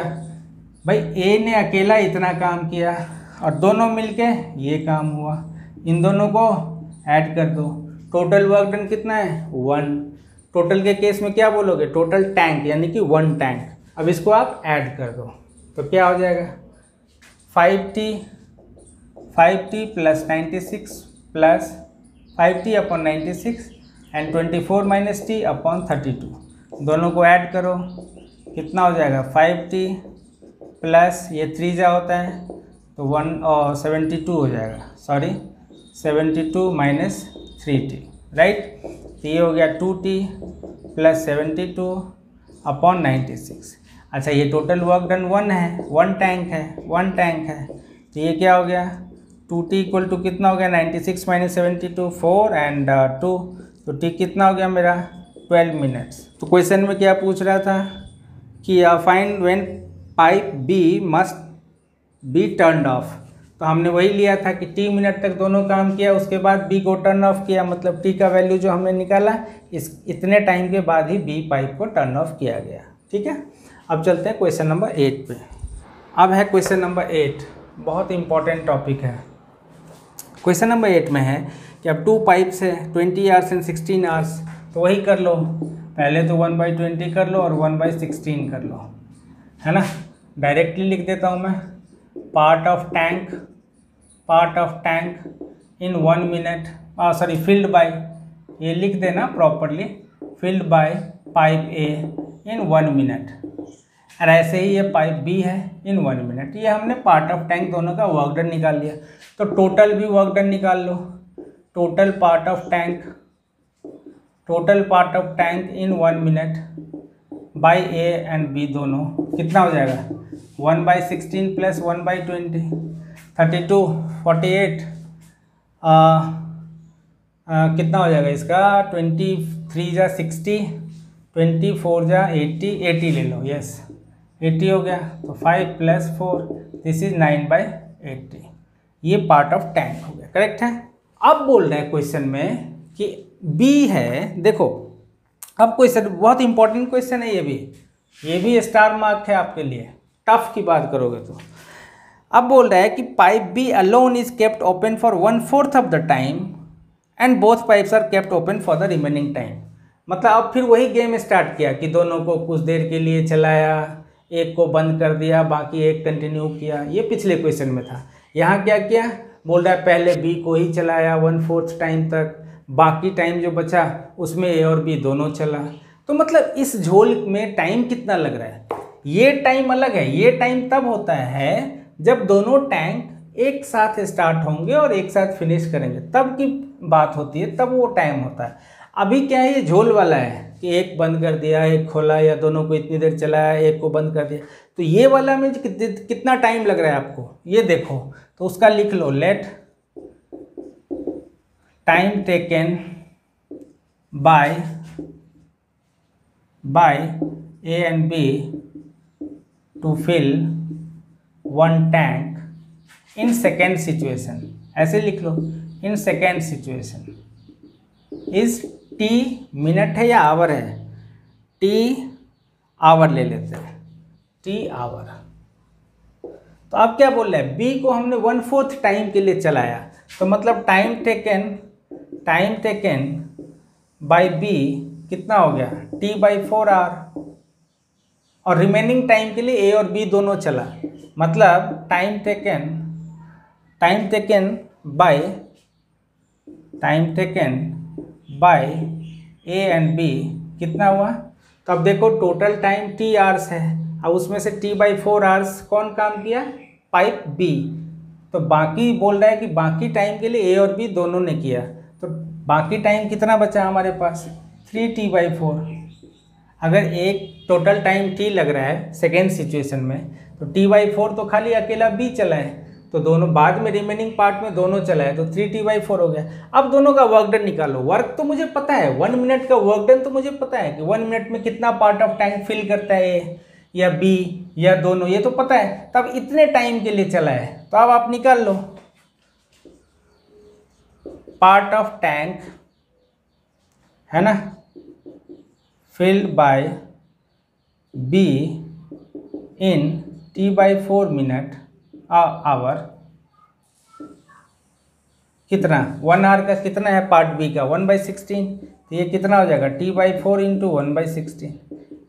भाई ए ने अकेला इतना काम किया और दोनों मिलके ये काम हुआ। इन दोनों को ऐड कर दो। टोटल वर्क डन कितना है? वन टोटल के केस में क्या बोलोगे? टोटल टैंक यानी कि वन टैंक अब इसको आप ऐड कर दो। तो क्या हो जाएगा? Five T five T plus ninety six plus five T upon ninety six and twenty four minus T upon thirty two दोनों को ऐड करो। कितना हो जाएगा? फाइव टी प्लस ये थ्री जा होता है तो वन सेवेंटी टू हो जाएगा। Sorry seventy two minus three T right तो ये हो गया two T plus seventy two upon ninety six अच्छा ये टोटल वर्क डन वन है वन टैंक है वन टैंक है. तो ये क्या हो गया? टू टी इक्वल टू कितना हो गया? Ninety six minus seventy two four and two तो टी कितना हो गया मेरा? ट्वेल्व मिनट्स तो क्वेश्चन में क्या पूछ रहा था? कि find when pipe B must be turn off तो हमने वही लिया था कि टी मिनट तक दोनों काम किया, उसके बाद बी को टर्न ऑफ़ किया मतलब टी का वैल्यू जो हमने निकाला, इस, इतने टाइम के बाद ही बी पाइप को टर्न ऑफ़ किया गया। ठीक है? अब चलते हैं क्वेश्चन नंबर एट पे। अब है क्वेश्चन नंबर एट बहुत इंपॉर्टेंट टॉपिक है। क्वेश्चन नंबर एट में है कि अब टू पाइप्स है twenty hours and sixteen hours तो वही कर लो। पहले तो वन बाई ट्वेंटी कर लो और वन बाई सिक्सटीन कर लो। है ना? डायरेक्टली लिख देता हूँ मैं। Part of tank part of tank in one minute sorry filled by ये लिख देना properly filled by pipe A in one minute और ऐसे ही ये पाइप बी है इन वन मिनट ये हमने पार्ट ऑफ़ टैंक दोनों का वर्क डन निकाल लिया। तो टोटल भी वर्क डन निकाल लो। Total part of tank total part of tank in one minute by A and B दोनों, कितना हो जाएगा? One by sixteen plus one by twenty thirty two forty eight कितना हो जाएगा इसका? ट्वेंटी थ्री जा सिक्सटी ट्वेंटी फोर जा एट्टी एटी ले लो यस एट्टी हो गया तो five plus four this is nine by eighty ये पार्ट ऑफ़ टैंक हो गया करेक्ट है? अब बोल रहे हैं क्वेश्चन में कि बी है, देखो अब क्वेश्चन बहुत इंपॉर्टेंट क्वेश्चन है ये भी। ये भी स्टार मार्क है आपके लिए। टफ की बात करोगे तो। अब बोल रहा है कि pipe B alone is kept open for one fourth of the time and both pipes are kept open for the remaining time मतलब अब फिर वही गेम स्टार्ट किया कि दोनों को कुछ देर के लिए चलाया, एक को बंद कर दिया, बाकी एक कंटिन्यू किया। ये पिछले क्वेश्चन में था। यहाँ क्या किया? बोल रहा है पहले बी को ही चलाया वन फोर्थ टाइम तक। बाकी टाइम जो बचा, उसमें ए और बी दोनों चला। तो मतलब इस झोल में टाइम कितना लग रहा है? ये टाइम अलग है। ये टाइम तब होता है जब दोनों टैंक एक साथ स्टार्ट होंगे और एक साथ फिनिश करेंगे। तब की बात होती है, तब वो टाइम होता है। अभी क्या है ये झोल वाला है कि एक बंद कर दिया, एक खोला या दोनों को इतनी देर चलाया, एक को बंद कर दिया? तो ये वाला में कितना टाइम लग रहा है आपको? ये देखो तो उसका लिख लो let time taken by by A and B to fill one tank in second situation ऐसे लिख लो in second situation is T minute है या आवर है? टी आवर ले लेते हैं। टी आवर तो आप क्या बोल रहे हैं? बी को हमने वन फोर्थ टाइम के लिए चलाया। तो मतलब time taken time taken by B कितना हो गया? T by four hour. और रिमेनिंग टाइम के लिए ए और बी दोनों चला। मतलब time taken time taken by, time taken by A and B कितना हुआ? तो अब देखो टोटल टाइम टी आर्स है। अब उसमें से टी बाई फोर आर्स कौन काम किया? Pipe B. तो बाकी बोल रहा है कि बाकी टाइम के लिए ए और बी दोनों ने किया। बाकी टाइम कितना बचा हमारे पास? थ्री टी बाई फोर अगर एक टोटल टाइम टी लग रहा है सेकेंड सिचुएशन में तो टी बाई फोर तो खाली अकेला बी चला है तो दोनों बाद में रिमेनिंग पार्ट में दोनों चला है तो थ्री टी बाई फोर हो गया। अब दोनों का वर्क डन निकालो। वर्क तो मुझे पता है वन मिनट का वर्क डन तो मुझे पता है कि वन मिनट में कितना पार्ट ऑफ़ टाइम फिल करता है या बी या दोनों, ये तो पता है। तब इतने टाइम के लिए चला है। तो अब आप निकाल लो। पार्ट ऑफ़ टैंक है ना? Filled by B in T by four minute hour कितना? वन आवर का कितना है पार्ट बी का? वन बाई सिक्सटीन तो ये कितना हो जाएगा? T by four into one by sixteen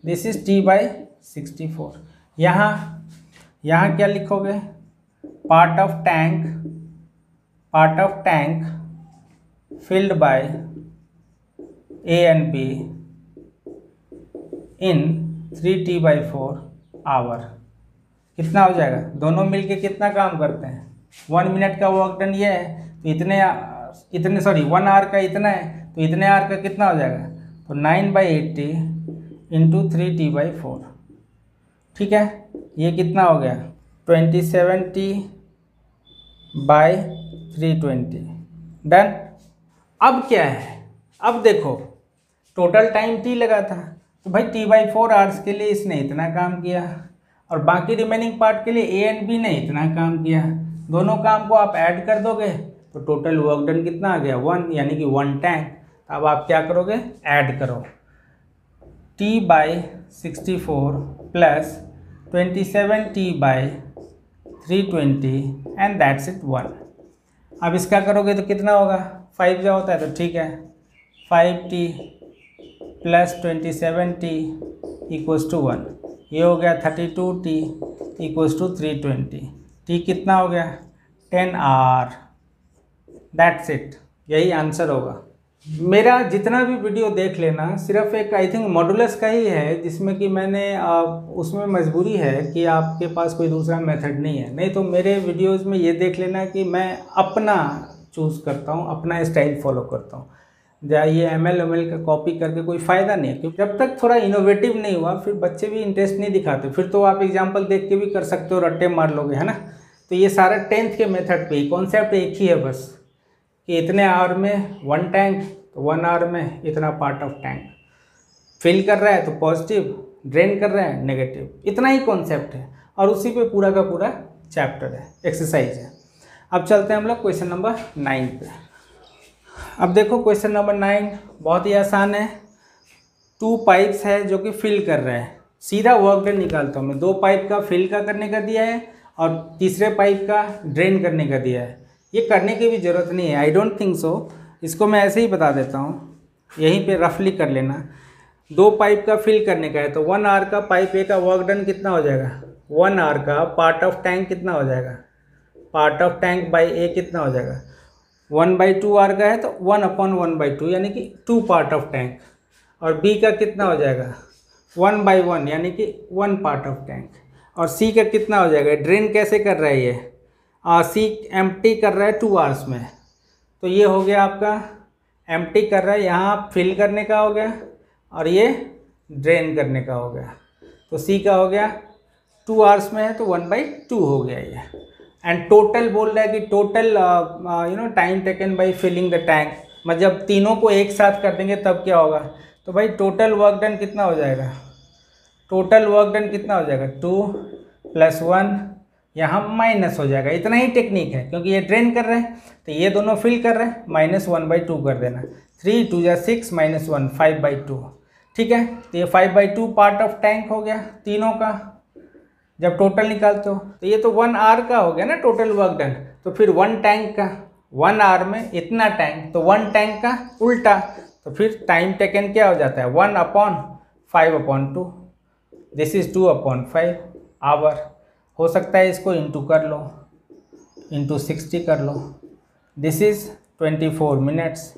this is T by sixty four यहाँ यहाँ क्या लिखोगे? Part of tank part of tank filled by A and B in three T by four hour कितना हो जाएगा? दोनों मिलके कितना काम करते हैं? वन मिनट का वर्क डन ये है तो इतने इतने सॉरी वन आवर का इतना है तो इतने आवर का कितना हो जाएगा? तो nine by eighty into three T by four ठीक है? ये कितना हो गया? Twenty seven T by three twenty done अब क्या है? अब देखो टोटल टाइम टी लगा था। तो भाई टी बाई फोर आवर्स के लिए इसने इतना काम किया और बाकी रिमेनिंग पार्ट के लिए ए एंड बी ने इतना काम किया। दोनों काम को आप ऐड कर दोगे तो टोटल वर्क डन कितना आ गया? वन यानी कि वन टैंक अब आप क्या करोगे? ऐड करो। T by sixty four plus twenty seven T by three twenty and that's it one अब इसका करोगे तो कितना होगा? फाइव जो होता है तो ठीक है। Five T plus twenty seven T equals to one. ये हो गया thirty two T equals to three twenty. T कितना हो गया? Ten hour. दैट्स इट यही आंसर होगा। मेरा जितना भी वीडियो देख लेना सिर्फ़ एक आई थिंक मॉडुलस का ही है जिसमें कि मैंने आ, उसमें मजबूरी है कि आपके पास कोई दूसरा मेथड नहीं है। नहीं तो मेरे वीडियोस में ये देख लेना कि मैं अपना चूज़ करता हूँ, अपना स्टाइल फॉलो करता हूँ। या ये एम एल एम एल का कॉपी करके कोई फ़ायदा नहीं है, क्योंकि जब तक थोड़ा इनोवेटिव नहीं हुआ, फिर बच्चे भी इंटरेस्ट नहीं दिखाते। फिर तो आप एग्ज़ाम्पल देख के भी कर सकते हो, रट्टे मार लोगे, है ना? तो ये सारा टेंथ के मेथड पे ही कॉन्सेप्ट एक ही है बस, कि इतने आवर में वन टैंक तो वन आवर में इतना पार्ट ऑफ़ टैंक फिल कर रहा है तो पॉजिटिव ड्रेन कर रहा है नेगेटिव इतना ही कॉन्सेप्ट है, और उसी पे पूरा का पूरा चैप्टर है एक्सरसाइज है। अब चलते हैं हम लोग क्वेश्चन नंबर नाइन पे। अब देखो क्वेश्चन नंबर नाइन बहुत ही आसान है। टू पाइप्स है जो कि फिल कर रहे हैं। सीधा वर्क डन निकालता हूँ मैं। दो पाइप का फिल का करने का दिया है और तीसरे पाइप का ड्रेन करने का दिया है। ये करने की भी ज़रूरत नहीं है। आई डोंट थिंक सो इसको मैं ऐसे ही बता देता हूँ। यहीं पे रफली कर लेना। दो पाइप का फिल करने का है तो वन आर का पाइप ए का वर्क डन कितना हो जाएगा? वन आर का पार्ट ऑफ़ टैंक कितना हो जाएगा? Part of tank by A कितना हो जाएगा? वन बाई टू आर का है तो one upon one by two यानी कि टू पार्ट ऑफ़ टैंक और बी का कितना हो जाएगा? वन बाई वन यानी कि वन पार्ट ऑफ़ टैंक और सी का कितना हो जाएगा? ड्रेन कैसे कर रहा है ये? सी एम कर रहा है टू आवर्स में. तो ये हो गया आपका एम कर रहा है, यहाँ फिल करने का हो गया, और ये ड्रेन करने का हो गया. तो सी का हो गया टू आवर्स में है तो वन बाई टू हो गया ये. एंड टोटल बोल रहा है कि total you know time taken by filling the tank मतलब तीनों को एक साथ कर देंगे, तब क्या होगा? तो भाई टोटल वर्क डन कितना हो जाएगा? टोटल वर्क डन कितना हो जाएगा? टू प्लस वन यहाँ माइनस हो जाएगा। इतना ही टेक्निक है, क्योंकि ये ड्रेन कर रहे हैं तो ये दोनों फिल कर रहे हैं माइनस वन बाई टू कर देना। थ्री टू या six minus one five by two ठीक है? तो ये five by two part of tank हो गया, तीनों का। जब टोटल निकालते हो तो ये तो वन आर का हो गया ना टोटल वर्क डन तो फिर वन टैंक का वन आर में इतना टैंक तो वन टैंक का उल्टा. तो फिर टाइम टेकन क्या हो जाता है? One upon five upon two this is two upon five hour हो सकता है इसको इंटू कर लो इंटू सिक्सटी कर लो. This is twenty four minutes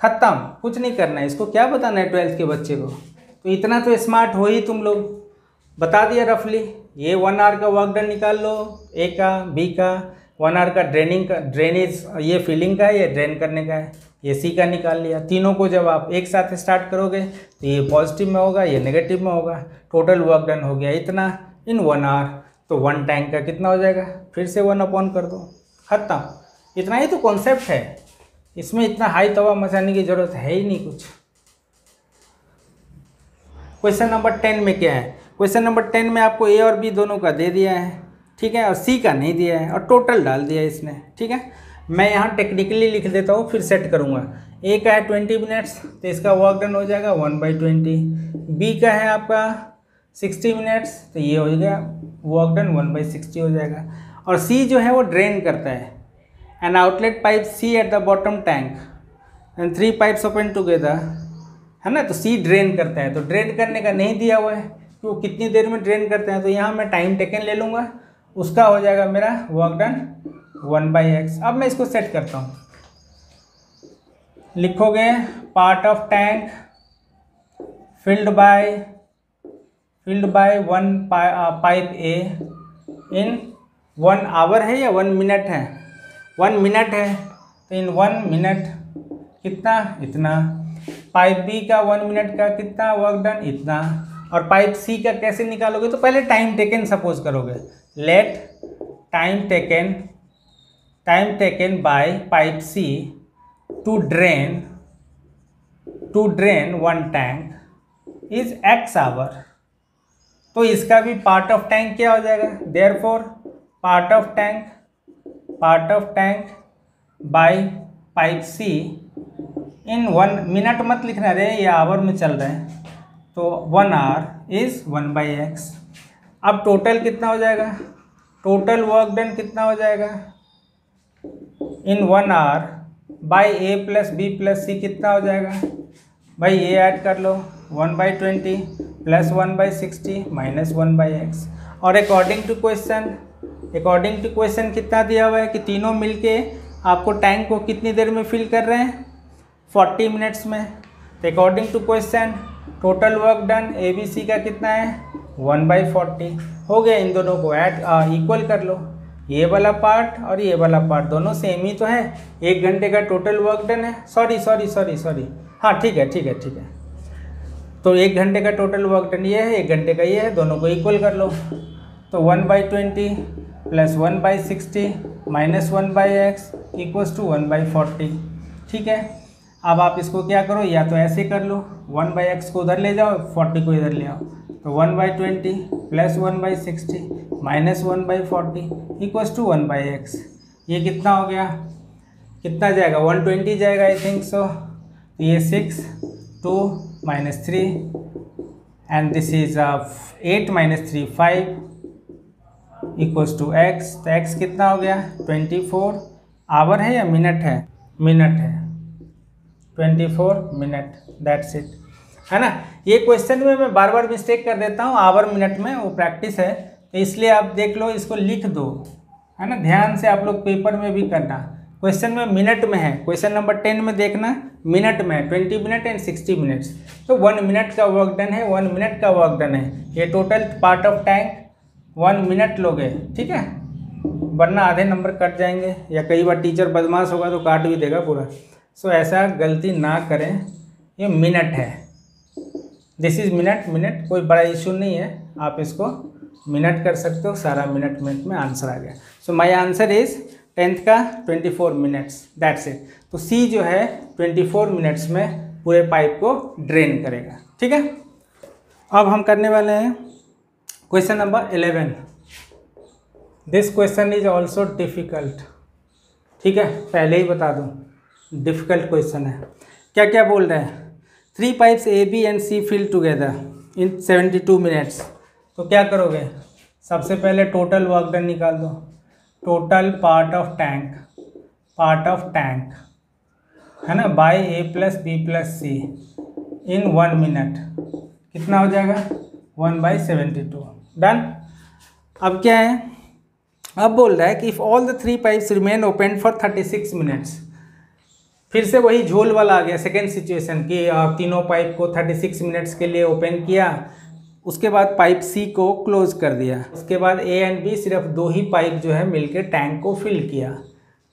ख़त्म. कुछ नहीं करना है. इसको क्या बताना है ट्वेल्थ के बच्चे को? तो इतना तो स्मार्ट हो ही तुम लोग. बता दिया रफली ये वन आवर का वर्क डन निकाल लो ए का बी का वन आवर का ड्रेनिंग का ड्रेनेज ये फिलिंग का है, ये ड्रेन करने का है, ये सी का निकाल लिया। तीनों को जब आप एक साथ स्टार्ट करोगे तो ये पॉजिटिव में होगा, ये नेगेटिव में होगा। टोटल वर्क डन हो गया इतना इन वन आवर तो वन टैंक का कितना हो जाएगा? फिर से वन अपॉन कर दो। ख़त्म। इतना ही तो कॉन्सेप्ट है। इसमें इतना हाई तवा मचाने की ज़रूरत है ही नहीं कुछ। क्वेश्चन नंबर टेन में क्या है? क्वेश्चन नंबर टेन में आपको ए और बी दोनों का दे दिया है, ठीक है? और सी का नहीं दिया है, और टोटल डाल दिया इसने, ठीक है? मैं यहाँ टेक्निकली लिख देता हूँ, फिर सेट करूँगा। ए का है ट्वेंटी मिनट्स तो इसका वर्क डन हो जाएगा वन बाई ट्वेंटी बी का है आपका सिक्सटी मिनट्स तो ये हो गया work done one by sixty हो जाएगा। और सी जो है वो ड्रेन करता है। An outlet pipe C at the bottom tank and three pipes open together है ना? तो सी ड्रेन करता है तो ड्रेन करने का नहीं दिया हुआ है। कि वो कितनी देर में ड्रेन करते हैं तो यहाँ मैं टाइम टेकन ले लूँगा। उसका हो जाएगा मेरा work done one by X अब मैं इसको सेट करता हूँ। लिखोगे part of tank filled by filled by one pipe A in one hour है या वन मिनट है? वन मिनट है तो इन वन मिनट कितना? इतना। पाइप बी का वन मिनट का कितना वर्क डन इतना। और पाइप सी का कैसे निकालोगे? तो पहले टाइम टेकन सपोज़ करोगे। Let time taken time taken by pipe C to drain to drain one tank is X hour तो इसका भी पार्ट ऑफ़ टैंक क्या हो जाएगा? Therefore part of tank part of tank by pipe C in one minute मत लिखना रे, ये आवर में चल रहे हैं। तो one hour is one by X. अब टोटल कितना हो जाएगा? टोटल वर्क डन कितना हो जाएगा? In one hour by A plus B plus C कितना हो जाएगा? भाई ए ऐड कर लो, one by twenty plus one by sixty minus one by X. और according to question according to question कितना दिया हुआ है कि तीनों मिलके आपको टैंक को कितनी देर में फिल कर रहे हैं? फोर्टी मिनट्स में। तो according to question total work done A B C का कितना है? वन बाई फोर्टी हो गया इन दोनों को ऐड इक्वल कर लो। ये वाला पार्ट और ये वाला पार्ट दोनों सेम ही तो है। एक घंटे का टोटल वर्क डन है। सॉरी सॉरी सॉरी सॉरी हाँ ठीक है ठीक है ठीक है। तो एक घंटे का टोटल वर्क डन ये है, एक घंटे का ये है, दोनों को इक्वल कर लो। तो one by twenty plus one by sixty minus one by X equals to one by forty ठीक है? अब आप इसको क्या करो, या तो ऐसे कर लो वन बाई एक्स को उधर ले जाओ फोर्टी को इधर ले आओ। तो one by twenty plus one by sixty minus one by forty equals to one by X ये कितना हो गया? कितना जाएगा? वन ट्वेंटी जाएगा आई थिंक सो तो ये six two minus three and this is eight minus three five equals to X तो एक्स कितना हो गया? ट्वेंटी फोर आवर है या मिनट है? मिनट है। Twenty four minute that's it है ना? ये क्वेश्चन में मैं बार बार मिस्टेक कर देता हूँ आवर मिनट में, वो प्रैक्टिस है। तो इसलिए आप देख लो, इसको लिख दो। है ना? ध्यान से आप लोग पेपर में भी करना। क्वेश्चन में मिनट में है। क्वेश्चन नंबर टेन में देखना। मिनट में twenty minute and sixty minutes तो वन मिनट का वर्क डन है वन मिनट का वर्क डन है। ये total part of tank one minute लोगे। ठीक है? वरना आधे नंबर कट जाएँगे। या कई बार टीचर बदमाश होगा तो काट भी देगा पूरा। सो ऐसा गलती ना करें। ये मिनट है। दिस इज़ मिनट मिनट कोई बड़ा इशू नहीं है। आप इसको मिनट कर सकते हो। सारा मिनट मिनट में आंसर आ गया। So my answer is tenth का twenty four minutes that's it तो सी जो है ट्वेंटी फोर मिनट्स में पूरे पाइप को ड्रेन करेगा। ठीक है? अब हम करने वाले हैं question number eleven this question is also difficult ठीक है? पहले ही बता दूँ। डिफ़िकल्ट क्वेश्चन है। क्या क्या बोल रहे हैं? Three pipes A B and C fill together in seventy two minutes तो क्या करोगे? सबसे पहले टोटल वर्क डन निकाल दो। Total part of tank part of tank है ना? By A plus B plus C in one minute कितना हो जाएगा? One by seventy two done अब क्या है? अब बोल रहा है कि if all the three pipes remain open for thirty six minutes फिर से वही झोल वाला आ गया सेकेंड सिचुएशन कि तीनों पाइप को 36 मिनट्स के लिए ओपन किया, उसके बाद पाइप सी को क्लोज कर दिया। उसके बाद ए एंड बी सिर्फ़ दो ही पाइप जो है मिलके टैंक को फिल किया।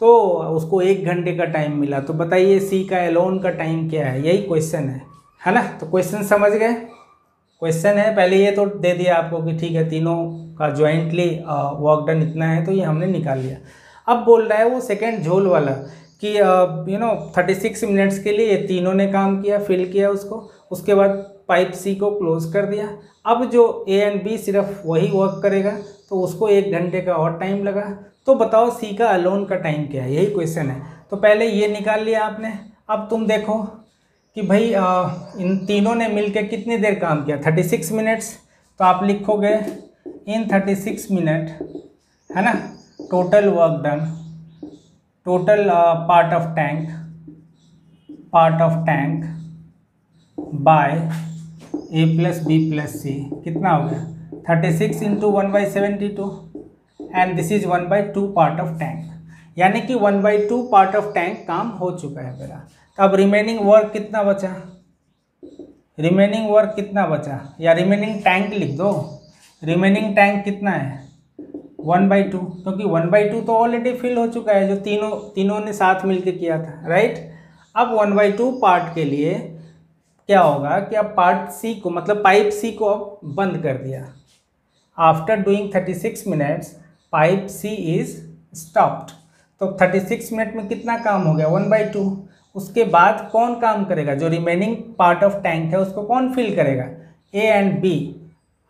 तो उसको एक घंटे का टाइम मिला। तो बताइए सी का एलोन का टाइम क्या है? यही क्वेश्चन है। है ना? तो क्वेश्चन समझ गए? क्वेश्चन है। पहले ये तो दे दिया आपको कि ठीक है, तीनों का ज्वाइंटली वर्क डन इतना है तो ये हमने निकाल लिया। अब बोल रहा है वो सेकेंड झोल वाला। कि you know thirty six minutes के लिए ये तीनों ने काम किया फिल किया उसको। उसके बाद पाइप सी को क्लोज कर दिया। अब जो ए एंड बी सिर्फ़ वही वर्क करेगा तो उसको एक घंटे का और टाइम लगा। तो बताओ सी का अलोन का टाइम क्या है? यही क्वेश्चन है। तो पहले ये निकाल लिया आपने। अब तुम देखो कि भाई आ, इन तीनों ने मिलकर कितनी देर काम किया? थर्टी सिक्स मिनट्स तो आप लिखोगे इन थर्टी सिक्स मिनट है ना? Total work done total part of tank part of tank by A plus B plus C कितना हो गया? Thirty six into one by seventy two and this is one by two part of tank यानी कि one by two part of tank काम हो चुका है मेरा। तो अब रिमेनिंग वर्क कितना बचा? रिमेनिंग वर्क कितना बचा? या रिमेनिंग टैंक लिख दो। रिमेनिंग टैंक कितना है? वन बाई टू, क्योंकि वन बाई टू तो ऑलरेडी फिल हो चुका है, जो तीनों तीनों ने साथ मिलकर किया था राइट अब वन बाई टू पार्ट के लिए क्या होगा कि अब पार्ट सी को मतलब पाइप सी को अब बंद कर दिया। After doing thirty six minutes pipe C is stopped तो थर्टी सिक्स मिनट में कितना काम हो गया? One by two. उसके बाद कौन काम करेगा? जो रिमेनिंग पार्ट ऑफ़ टैंक है, उसको कौन फिल करेगा? ए एंड बी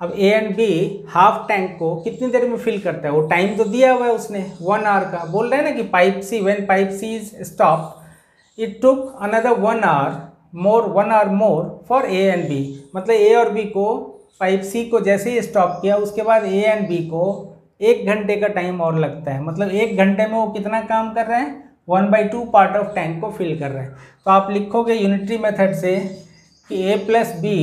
अब A and B half tank को कितनी देर में फिल करता है? वो टाइम तो दिया हुआ है उसने वन आवर का। बोल रहे हैं ना कि pipe C when pipe C is stop it took another one hour more one hour more for A and B मतलब ए और बी को पाइप सी को जैसे ही स्टॉप किया, उसके बाद ए एंड बी को एक घंटे का टाइम और लगता है। मतलब एक घंटे में वो कितना काम कर रहे हैं? One by two part of tank को फिल कर रहे हैं। तो आप लिखोगे यूनिटरी मेथड से कि ए प्लस बी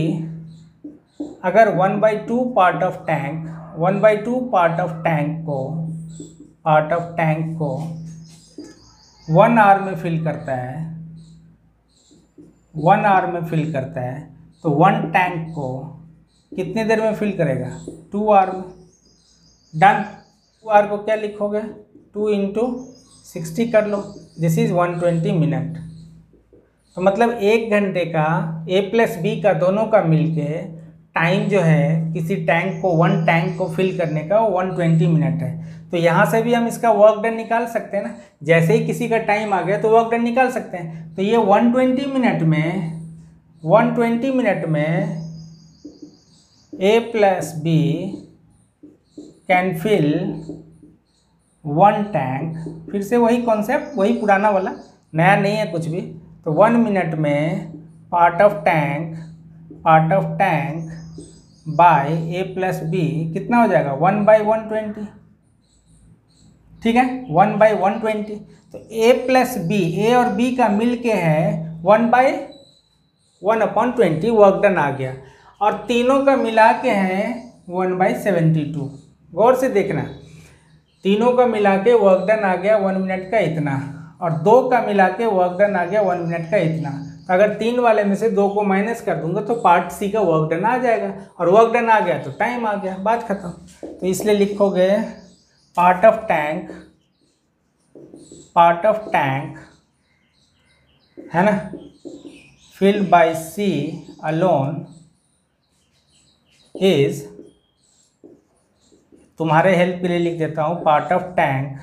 अगर one by two part of tank one by two part of tank को पार्ट ऑफ़ टैंक को वन आर में फिल करता है वन आर में फिल करता है तो वन टैंक को कितनी देर में फिल करेगा? टू आर में। डन टू आर को क्या लिखोगे? टू इंटू सिक्सटी कर लो। This is one twenty minute तो मतलब एक घंटे का ए प्लस बी का दोनों का मिलके टाइम जो है, किसी टैंक को वन टैंक को फिल करने का वो वन ट्वेंटी मिनट है। तो यहाँ से भी हम इसका वर्क डन निकाल सकते हैं ना। जैसे ही किसी का टाइम आ गया तो वर्क डन निकाल सकते हैं। तो ये वन ट्वेंटी मिनट में वन ट्वेंटी मिनट में A plus B can fill one tank फिर से वही कॉन्सेप्ट वही पुराना वाला, नया नहीं है कुछ भी। तो वन मिनट में part of tank part of tank by A plus B कितना हो जाएगा? वन बाई वन ट्वेंटी ठीक है? वन बाई वन ट्वेंटी तो ए प्लस बी ए और बी का मिल के है one by one upon twenty work done आ गया। और तीनों का मिला के है वन बाई सेवेंटी टू गौर से देखना। तीनों का मिला के वर्क डन आ गया वन मिनट का इतना। और दो का मिला के वर्क डन आ गया वन मिनट का इतना। अगर तीन वाले में से दो को माइनस कर दूँगा तो पार्ट सी का वर्क डन आ जाएगा। और वर्क डन आ गया तो टाइम आ गया। बात खत्म। तो इसलिए लिखोगे part of tank part of tank है ना? Filled by C alone is तुम्हारे हेल्प के लिए लिख देता हूँ part of tank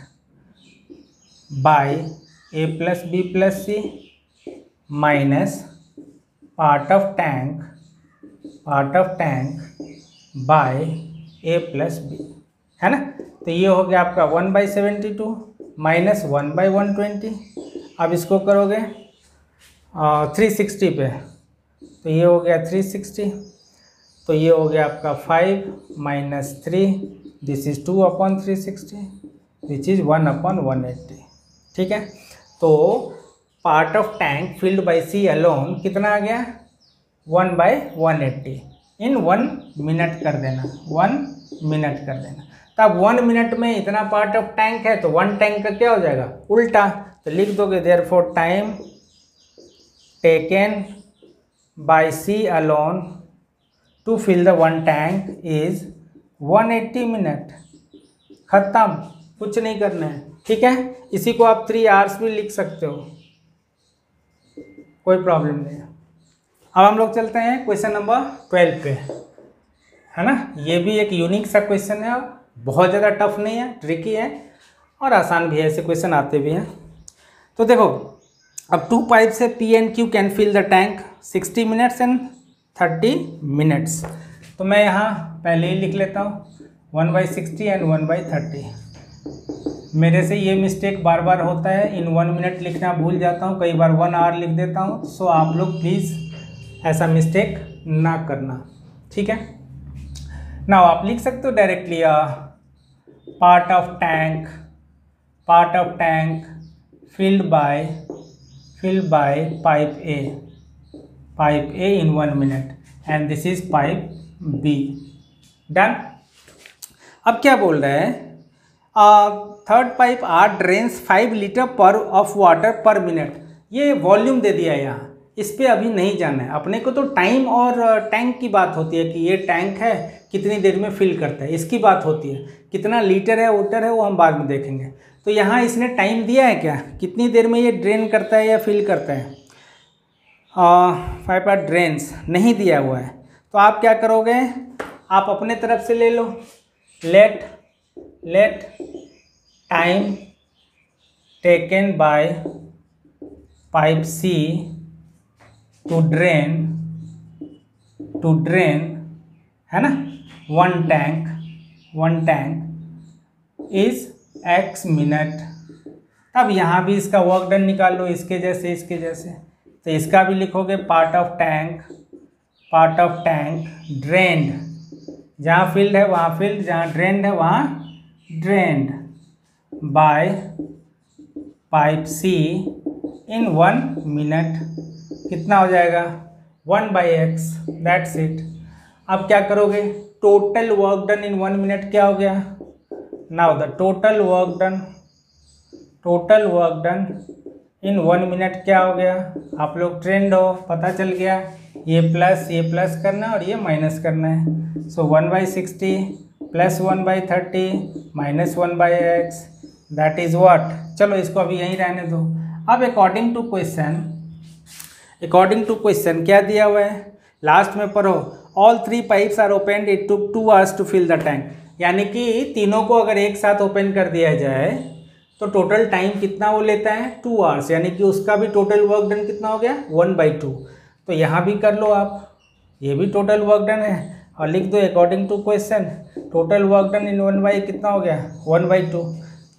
by A plus B plus C minus part of tank part of tank by A plus B है ना? तो ये हो गया आपका one by seventy two minus one by one twenty अब इसको करोगे थ्री सिक्सटी पे। तो ये हो गया थ्री सिक्सटी तो ये हो गया आपका five minus three this is two upon three sixty which is one upon one eighty ठीक है? तो part of tank filled by C alone कितना आ गया? One by one eighty. In one minute कर देना, वन मिनट कर देना। तो अब वन मिनट में इतना पार्ट ऑफ़ टैंक है तो वन टैंक का क्या हो जाएगा? उल्टा। तो लिख दोगे there for time taken by C alone to fill the one tank is 180 minute. ख़त्म। कुछ नहीं करना है। ठीक है? इसी को आप थ्री आवर्स भी लिख सकते हो। कोई प्रॉब्लम नहीं है। अब हम लोग चलते हैं क्वेश्चन नंबर ट्वेल्व पे। है ना? ये भी एक यूनिक सा क्वेश्चन है बहुत ज़्यादा टफ नहीं है ट्रिकी है और आसान भी है, ऐसे क्वेश्चन आते भी हैं। तो देखो, अब टू पाइप से P and Q can fill the tank sixty minutes and thirty minutes तो मैं यहाँ पहले ही लिख लेता हूँ one by sixty and one by thirty मेरे से ये मिस्टेक बार बार होता है। इन वन मिनट लिखना भूल जाता हूँ। कई बार वन आवर लिख देता हूँ। सो आप लोग प्लीज़ ऐसा मिस्टेक ना करना। ठीक है? नाउ आप लिख सकते हो directly part of tank part of tank filled by filled by pipe A pipe A in one minute and this is pipe B done अब क्या बोल रहे हैं? Third pipe are drains five litre per of water per minute. ये volume दे दिया है यहाँ। इस पर अभी नहीं जाना है। अपने को तो टाइम और टैंक की बात होती है कि ये टैंक है, कितनी देर में फिल करता है। इसकी बात होती है। कितना लीटर है, वोटर है, वो हम बाद में देखेंगे। तो यहाँ इसने टाइम दिया है क्या? कितनी देर में ये ड्रेन करता है या फिल करता है? Five are drains. नहीं दिया हुआ है। तो आप क्या करोगे? आप अपने तरफ़ से ले लो। Let let time taken by pipe C to drain to drain है ना? One tank one tank is X minute अब यहाँ भी इसका वर्क डन निकाल लो, इसके जैसे इसके जैसे। तो इसका भी लिखोगे part of tank part of tank drained जहाँ फ़ील्ड है, वहाँ फ़ील्ड जहाँ ड्रेन्ड है, वहाँ drained by pipe C in one minute कितना हो जाएगा? One by X that's it अब क्या करोगे? Total work done in one minute क्या हो गया? Now the total work done total work done in one minute क्या हो गया? आप लोग ट्रेंड हो, पता चल गया। ये प्लस ये प्लस करना है और ये माइनस करना है। So one by sixty plus one by thirty minus one by X that is what चलो इसको अभी यहीं रहने दो। अब according to question according to question क्या दिया हुआ है? लास्ट में पढ़ो। All three pipes are open it to two hours to fill the tank यानी कि तीनों को अगर एक साथ ओपन कर दिया जाए तो टोटल टाइम कितना वो लेता है? टू आवर्स यानी कि उसका भी टोटल वर्क डन कितना हो गया? वन बाई टू तो यहाँ भी कर लो आप। ये भी टोटल वर्क डन है। और लिख दो according to question total work done in one by कितना हो गया? One by two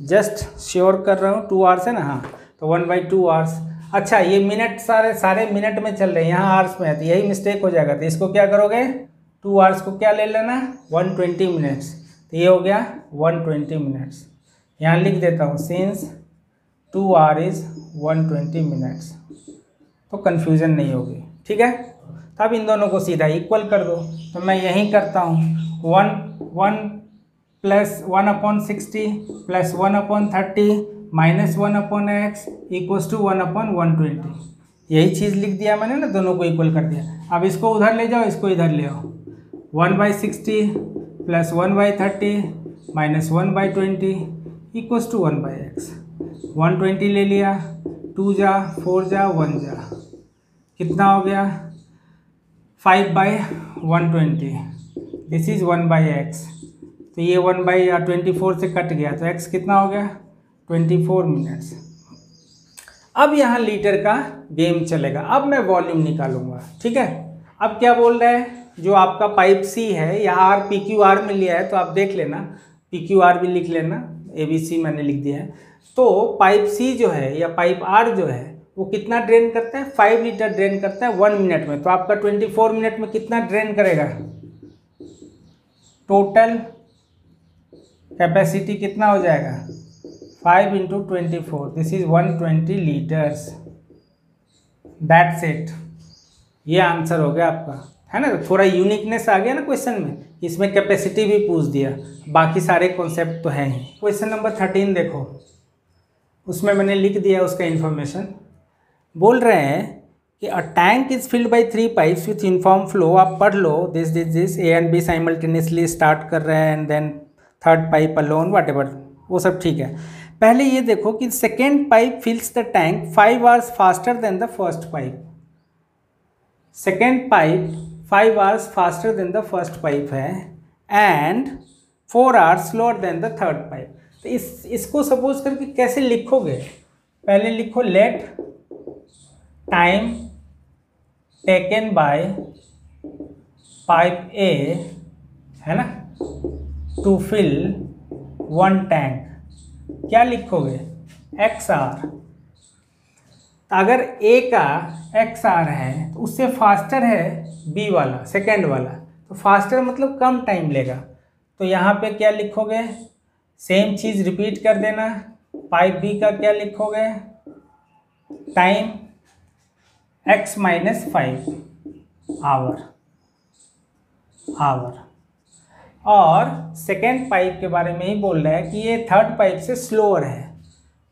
just sure कर रहा हूँ टू आवर्स है ना? हाँ तो वन बाई टू आवर्स अच्छा ये मिनट सारे सारे मिनट में चल रहे हैं, यहाँ आवर्स में है तो यही मिस्टेक हो जाएगा। तो इसको क्या करोगे? टू आवर्स को क्या ले लेना? वन ट्वेंटी मिनट्स तो ये हो गया वन ट्वेंटी मिनट्स यहाँ लिख देता हूँ since two hour is one twenty minutes तो कन्फ्यूज़न नहीं होगी, ठीक है? तब इन दोनों को सीधा इक्वल कर दो। तो मैं यहीं करता हूँ one one plus one upon sixty plus one upon thirty minus one upon X equals to one upon one twenty यही चीज़ लिख दिया मैंने ना, दोनों को इक्वल कर दिया। अब इसको उधर ले जाओ, इसको इधर ले आओ। One by sixty plus one by thirty minus one by twenty equals to one by X one twenty ले लिया टू जा फोर जा वन जा। कितना हो गया? Five by one twenty this is one by X तो ये वन बाई ट्वेंटी फोर से कट गया तो एक्स कितना हो गया? ट्वेंटी फोर मिनट्स अब यहाँ लीटर का गेम चलेगा। अब मैं वॉल्यूम निकालूँगा, ठीक है? अब क्या बोल रहा है? जो आपका पाइप सी है या आर पी क्यू आर में लिया है तो आप देख लेना। पी क्यू आर भी लिख लेना ए बी सी मैंने लिख दिया है। तो पाइप सी जो है या पाइप आर जो है, वो कितना ड्रेन करता है? फाइव लीटर ड्रेन करता है वन मिनट में। तो आपका ट्वेंटी फोर मिनट में कितना ड्रेन करेगा? टोटल कैपेसिटी कितना हो जाएगा? Five into twenty four. This is one twenty litres that's it ये आंसर हो गया आपका। है ना? थोड़ा यूनिकनेस आ गया ना क्वेश्चन में। इसमें कैपेसिटी भी पूछ दिया। बाकी सारे कॉन्सेप्ट तो हैं ही। क्वेश्चन नंबर थर्टीन देखो। उसमें मैंने लिख दिया उसका इन्फॉर्मेशन बोल रहे हैं कि a tank is filled by three pipes with uniform flow आप पढ़ लो। This this this A and B simultaneously start कर रहे हैं and then third pipe alone what वो सब ठीक है। पहले ये देखो कि second pipe fills the tank five hours faster than the first pipe second pipe five hours faster than the first pipe है and four hours slower than the third pipe तो इस, इसको सपोज़ करके कैसे लिखोगे? पहले लिखो let time taken by pipe A है ना? टू फिल वन टैंक क्या लिखोगे? एक्स आर अगर ए का एक्स आर है तो उससे फास्टर है बी वाला सेकेंड वाला। तो फास्टर मतलब कम टाइम लेगा। तो यहाँ पे क्या लिखोगे? सेम चीज़ रिपीट कर देना। पाइप बी का क्या लिखोगे? Time X minus five hour hour और सेकेंड पाइप के बारे में ही बोल रहा है कि ये थर्ड पाइप से स्लोअर है।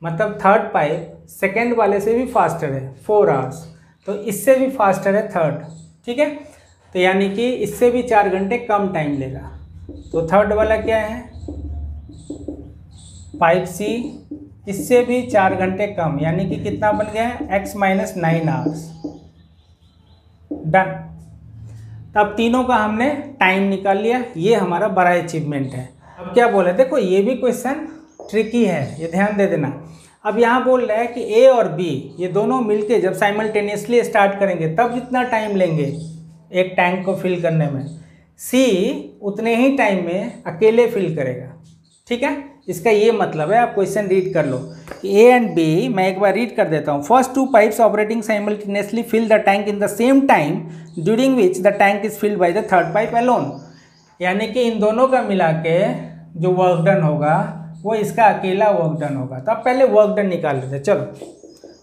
मतलब थर्ड पाइप सेकेंड वाले से भी फास्टर है फोर आवर्स तो इससे भी फास्टर है थर्ड ठीक है? तो यानी कि इससे भी चार घंटे कम टाइम लेगा। तो थर्ड वाला क्या है? पाइप सी इससे भी चार घंटे कम, यानी कि कितना बन गया है? X minus nine hours done तब तीनों का हमने टाइम निकाल लिया। ये हमारा बड़ा अचीवमेंट है। अब क्या बोले देखो, ये भी क्वेश्चन ट्रिकी है। ये ध्यान दे देना। अब यहाँ बोल रहा है कि ए और बी ये दोनों मिलके जब साइमल्टेनियसली स्टार्ट करेंगे, तब जितना टाइम लेंगे एक टैंक को फिल करने में सी उतने ही टाइम में अकेले फिल करेगा। ठीक है? इसका ये मतलब है, आप क्वेश्चन रीड कर लो। ए एंड बी मैं एक बार रीड कर देता हूँ। First two pipes operating simultaneously fill the tank in the same time during which the tank is filled by the third pipe alone यानी कि इन दोनों का मिला के जो वर्क डन होगा, वो इसका अकेला वर्क डन होगा। तो आप पहले वर्क डन निकाल लेते चलो।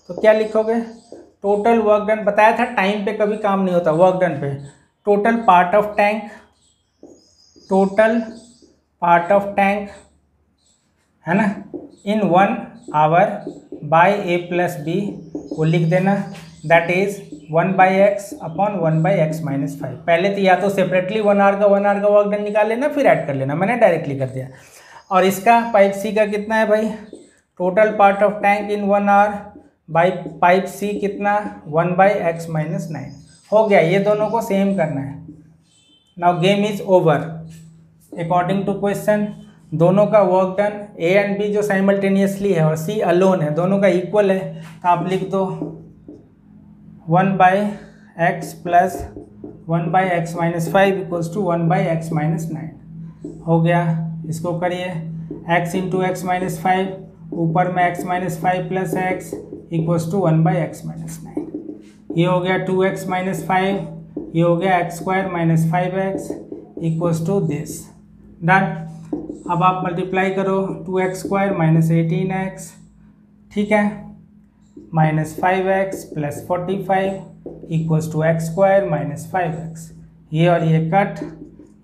तो क्या लिखोगे? टोटल वर्क डन बताया था टाइम पे कभी काम नहीं होता वर्क डन पे। Total part of tank total part of tank है ना? In one hour by A plus B वो लिख देना। That is one by X upon one by X minus five पहले तो या तो सेपरेटली वन आवर का वन आवर का वर्क डन निकाल लेना, फिर ऐड कर लेना। मैंने डायरेक्टली कर दिया। और इसका पाइप सी का कितना है भाई? Total part of tank in one hour by pipe C कितना? One by X minus nine हो गया, ये दोनों को सेम करना है। Now game is over according to question दोनों का work done A and B जो साइमल्टेनियसली है और सी अलोन है, दोनों का इक्वल है तो आप लिख दो one by X plus one by X minus five equals to one by X minus nine. हो गया, इसको करिए। X into X minus five, ऊपर में X minus five plus X equals to one by X minus nine. ये हो गया to x minus five, ये हो गया x square minus five x equals to this. Done. अब आप मल्टीप्लाई करो two x square minus eighteen x ठीक है? Minus five x plus forty five equals to x square minus five x ये और ये कट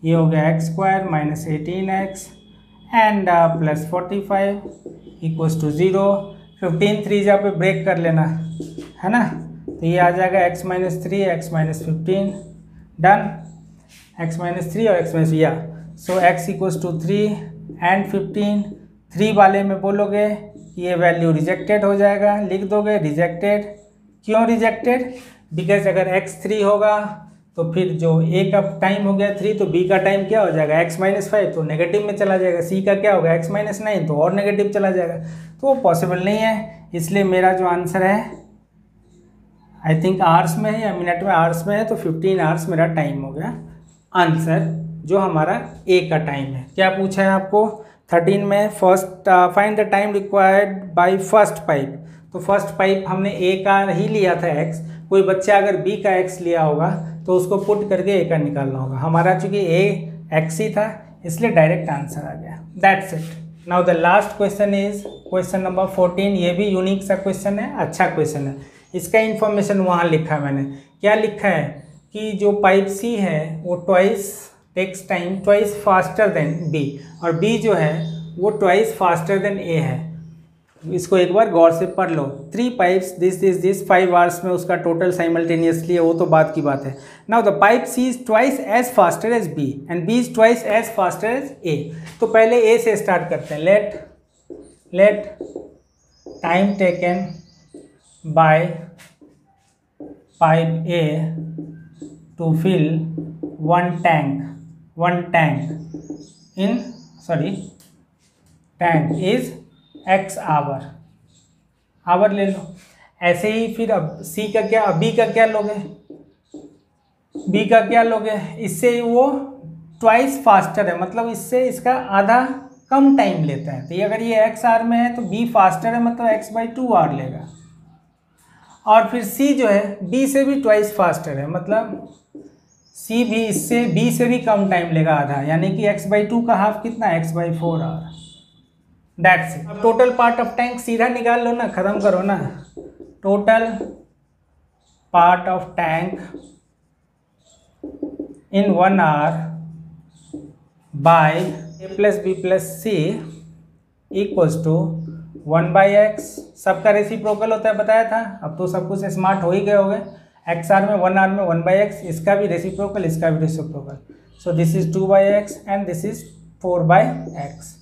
ये हो गया x square minus eighteen x and plus forty five equals to zero fifteen three जहाँ पे ब्रेक कर लेना, है ना? तो ये आ जाएगा x minus three x minus fifteen done x minus three और एक्स माइनस या so x equals to three and fifteen three वाले में बोलोगे, ये वैल्यू रिजेक्टेड हो जाएगा, लिख दोगे रिजेक्टेड क्यों रिजेक्टेड बिकॉज़ अगर एक्स थ्री होगा तो फिर जो ए का टाइम हो गया थ्री तो बी का टाइम क्या हो जाएगा? एक्स माइनस फाइव तो नेगेटिव में चला जाएगा. सी का क्या होगा? एक्स माइनस नाइन तो और नेगेटिव चला जाएगा. तो वो पॉसिबल नहीं है. इसलिए मेरा जो आंसर है आई थिंक आर्स में है या मिनट में? आर्स में है तो फिफ्टीन आर्स मेरा टाइम हो गया. आंसर जो हमारा ए का टाइम है। क्या पूछा है आपको? थर्टीन में first find the time required by first pipe तो फ़र्स्ट पाइप हमने ए का ही लिया था एक्स कोई बच्चा अगर बी का एक्स लिया होगा तो उसको पुट करके ए का निकालना होगा। हमारा चूँकि ए एक्स ही था, इसलिए डायरेक्ट आंसर आ गया। That's it now the last question is question number fourteen ये भी यूनिक सा क्वेश्चन है अच्छा क्वेश्चन है। इसका इन्फॉर्मेशन वहाँ लिखा मैंने। क्या लिखा है कि जो पाइप सी है, वो twice takes time twice faster than B और बी जो है, वो ट्वाइस फास्टर देन ए है। इसको एक बार गौर से पढ़ लो। Three pipes this this this five hours में उसका टोटल साइमल्टेनियसली है, वो तो बात की बात है। Now the pipe C is twice as faster as B and B is twice as faster as A तो पहले ए से स्टार्ट करते हैं। Let let time taken by pipe A to fill one tank one tank in, sorry tank is x hour. Hour ले लो. ऐसे ही फिर अब सी का क्या बी का क्या लोगे? बी का क्या लोगे? इससे वो ट्वाइस फास्टर है. मतलब इससे इसका आधा कम टाइम लेता है. तो ये अगर ये एक्स आर में है तो बी फास्टर है मतलब एक्स बाई टू आर लेगा. और फिर सी जो है बी से भी ट्वाइस फास्टर है. मतलब सी भी इससे बी से भी कम टाइम लेगा आधा यानी कि एक्स बाई टू का हाफ़ कितना? X by four hour that's अब टोटल पार्ट ऑफ़ टैंक सीधा निकाल लो ना ख़त्म करो ना। Total part of tank in one hour by A plus B plus C equals to one by x सबका रेसिप्रोकल होता है बताया था? अब तो सब कुछ स्मार्ट हो ही गए होंगे। एक्स आर में वन आर में वन बाई एक्स इसका भी रेसिप्रोकल इसका भी reciprocal so this is two by x and this is four by x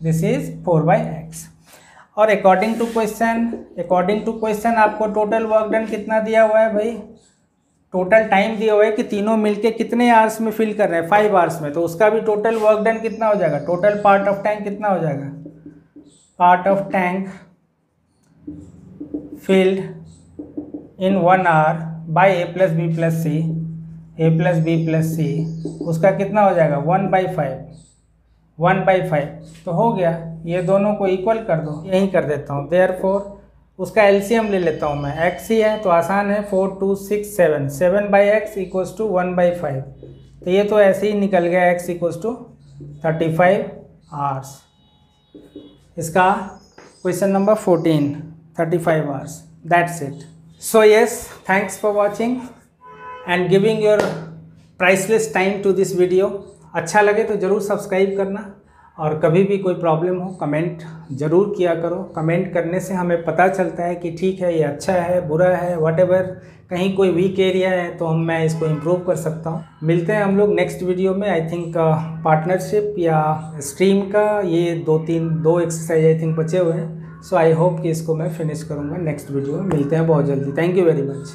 this is four by x और according to question according to question आपको total work done कितना दिया हुआ है भाई? टोटल टाइम दिया हुआ है कि तीनों मिलके कितने आवर्स में फिल कर रहे हैं? फाइव आवर्स में. तो उसका भी टोटल वर्क डन कितना हो जाएगा? टोटल पार्ट ऑफ़ टैंक कितना हो जाएगा? Part of tank filled in one hour by A plus B plus C A plus B plus C उसका कितना हो जाएगा? One by five one by five तो हो गया। ये दोनों को इक्वल कर दो। यहीं कर देता हूँ। देयर फोर उसका एलसीएम ले लेता हूँ मैं। एक्स ही है तो आसान है। Four two six seven seven by x equals to one by five तो ये तो ऐसे ही निकल गया। X equals to thirty five hours इसका question number fourteen thirty five hours that's it so, yes, thanks for watching and giving your priceless time to this video. अच्छा लगे तो ज़रूर सब्सक्राइब करना और कभी भी कोई प्रॉब्लम हो कमेंट ज़रूर किया करो। कमेंट करने से हमें पता चलता है कि ठीक है, ये अच्छा है, बुरा है वट कहीं कोई वीक एरिया है तो हम, मैं इसको इम्प्रूव कर सकता हूँ। मिलते हैं हम लोग नेक्स्ट वीडियो में। आई थिंक पार्टनरशिप या स्ट्रीम का ये दो तीन, दो एक्सरसाइज आई थिंक बचे हुए हैं। सो आई होप कि इसको मैं फिनिश करूँगा नेक्स्ट वीडियो में। मिलते हैं बहुत जल्दी। Thank you very much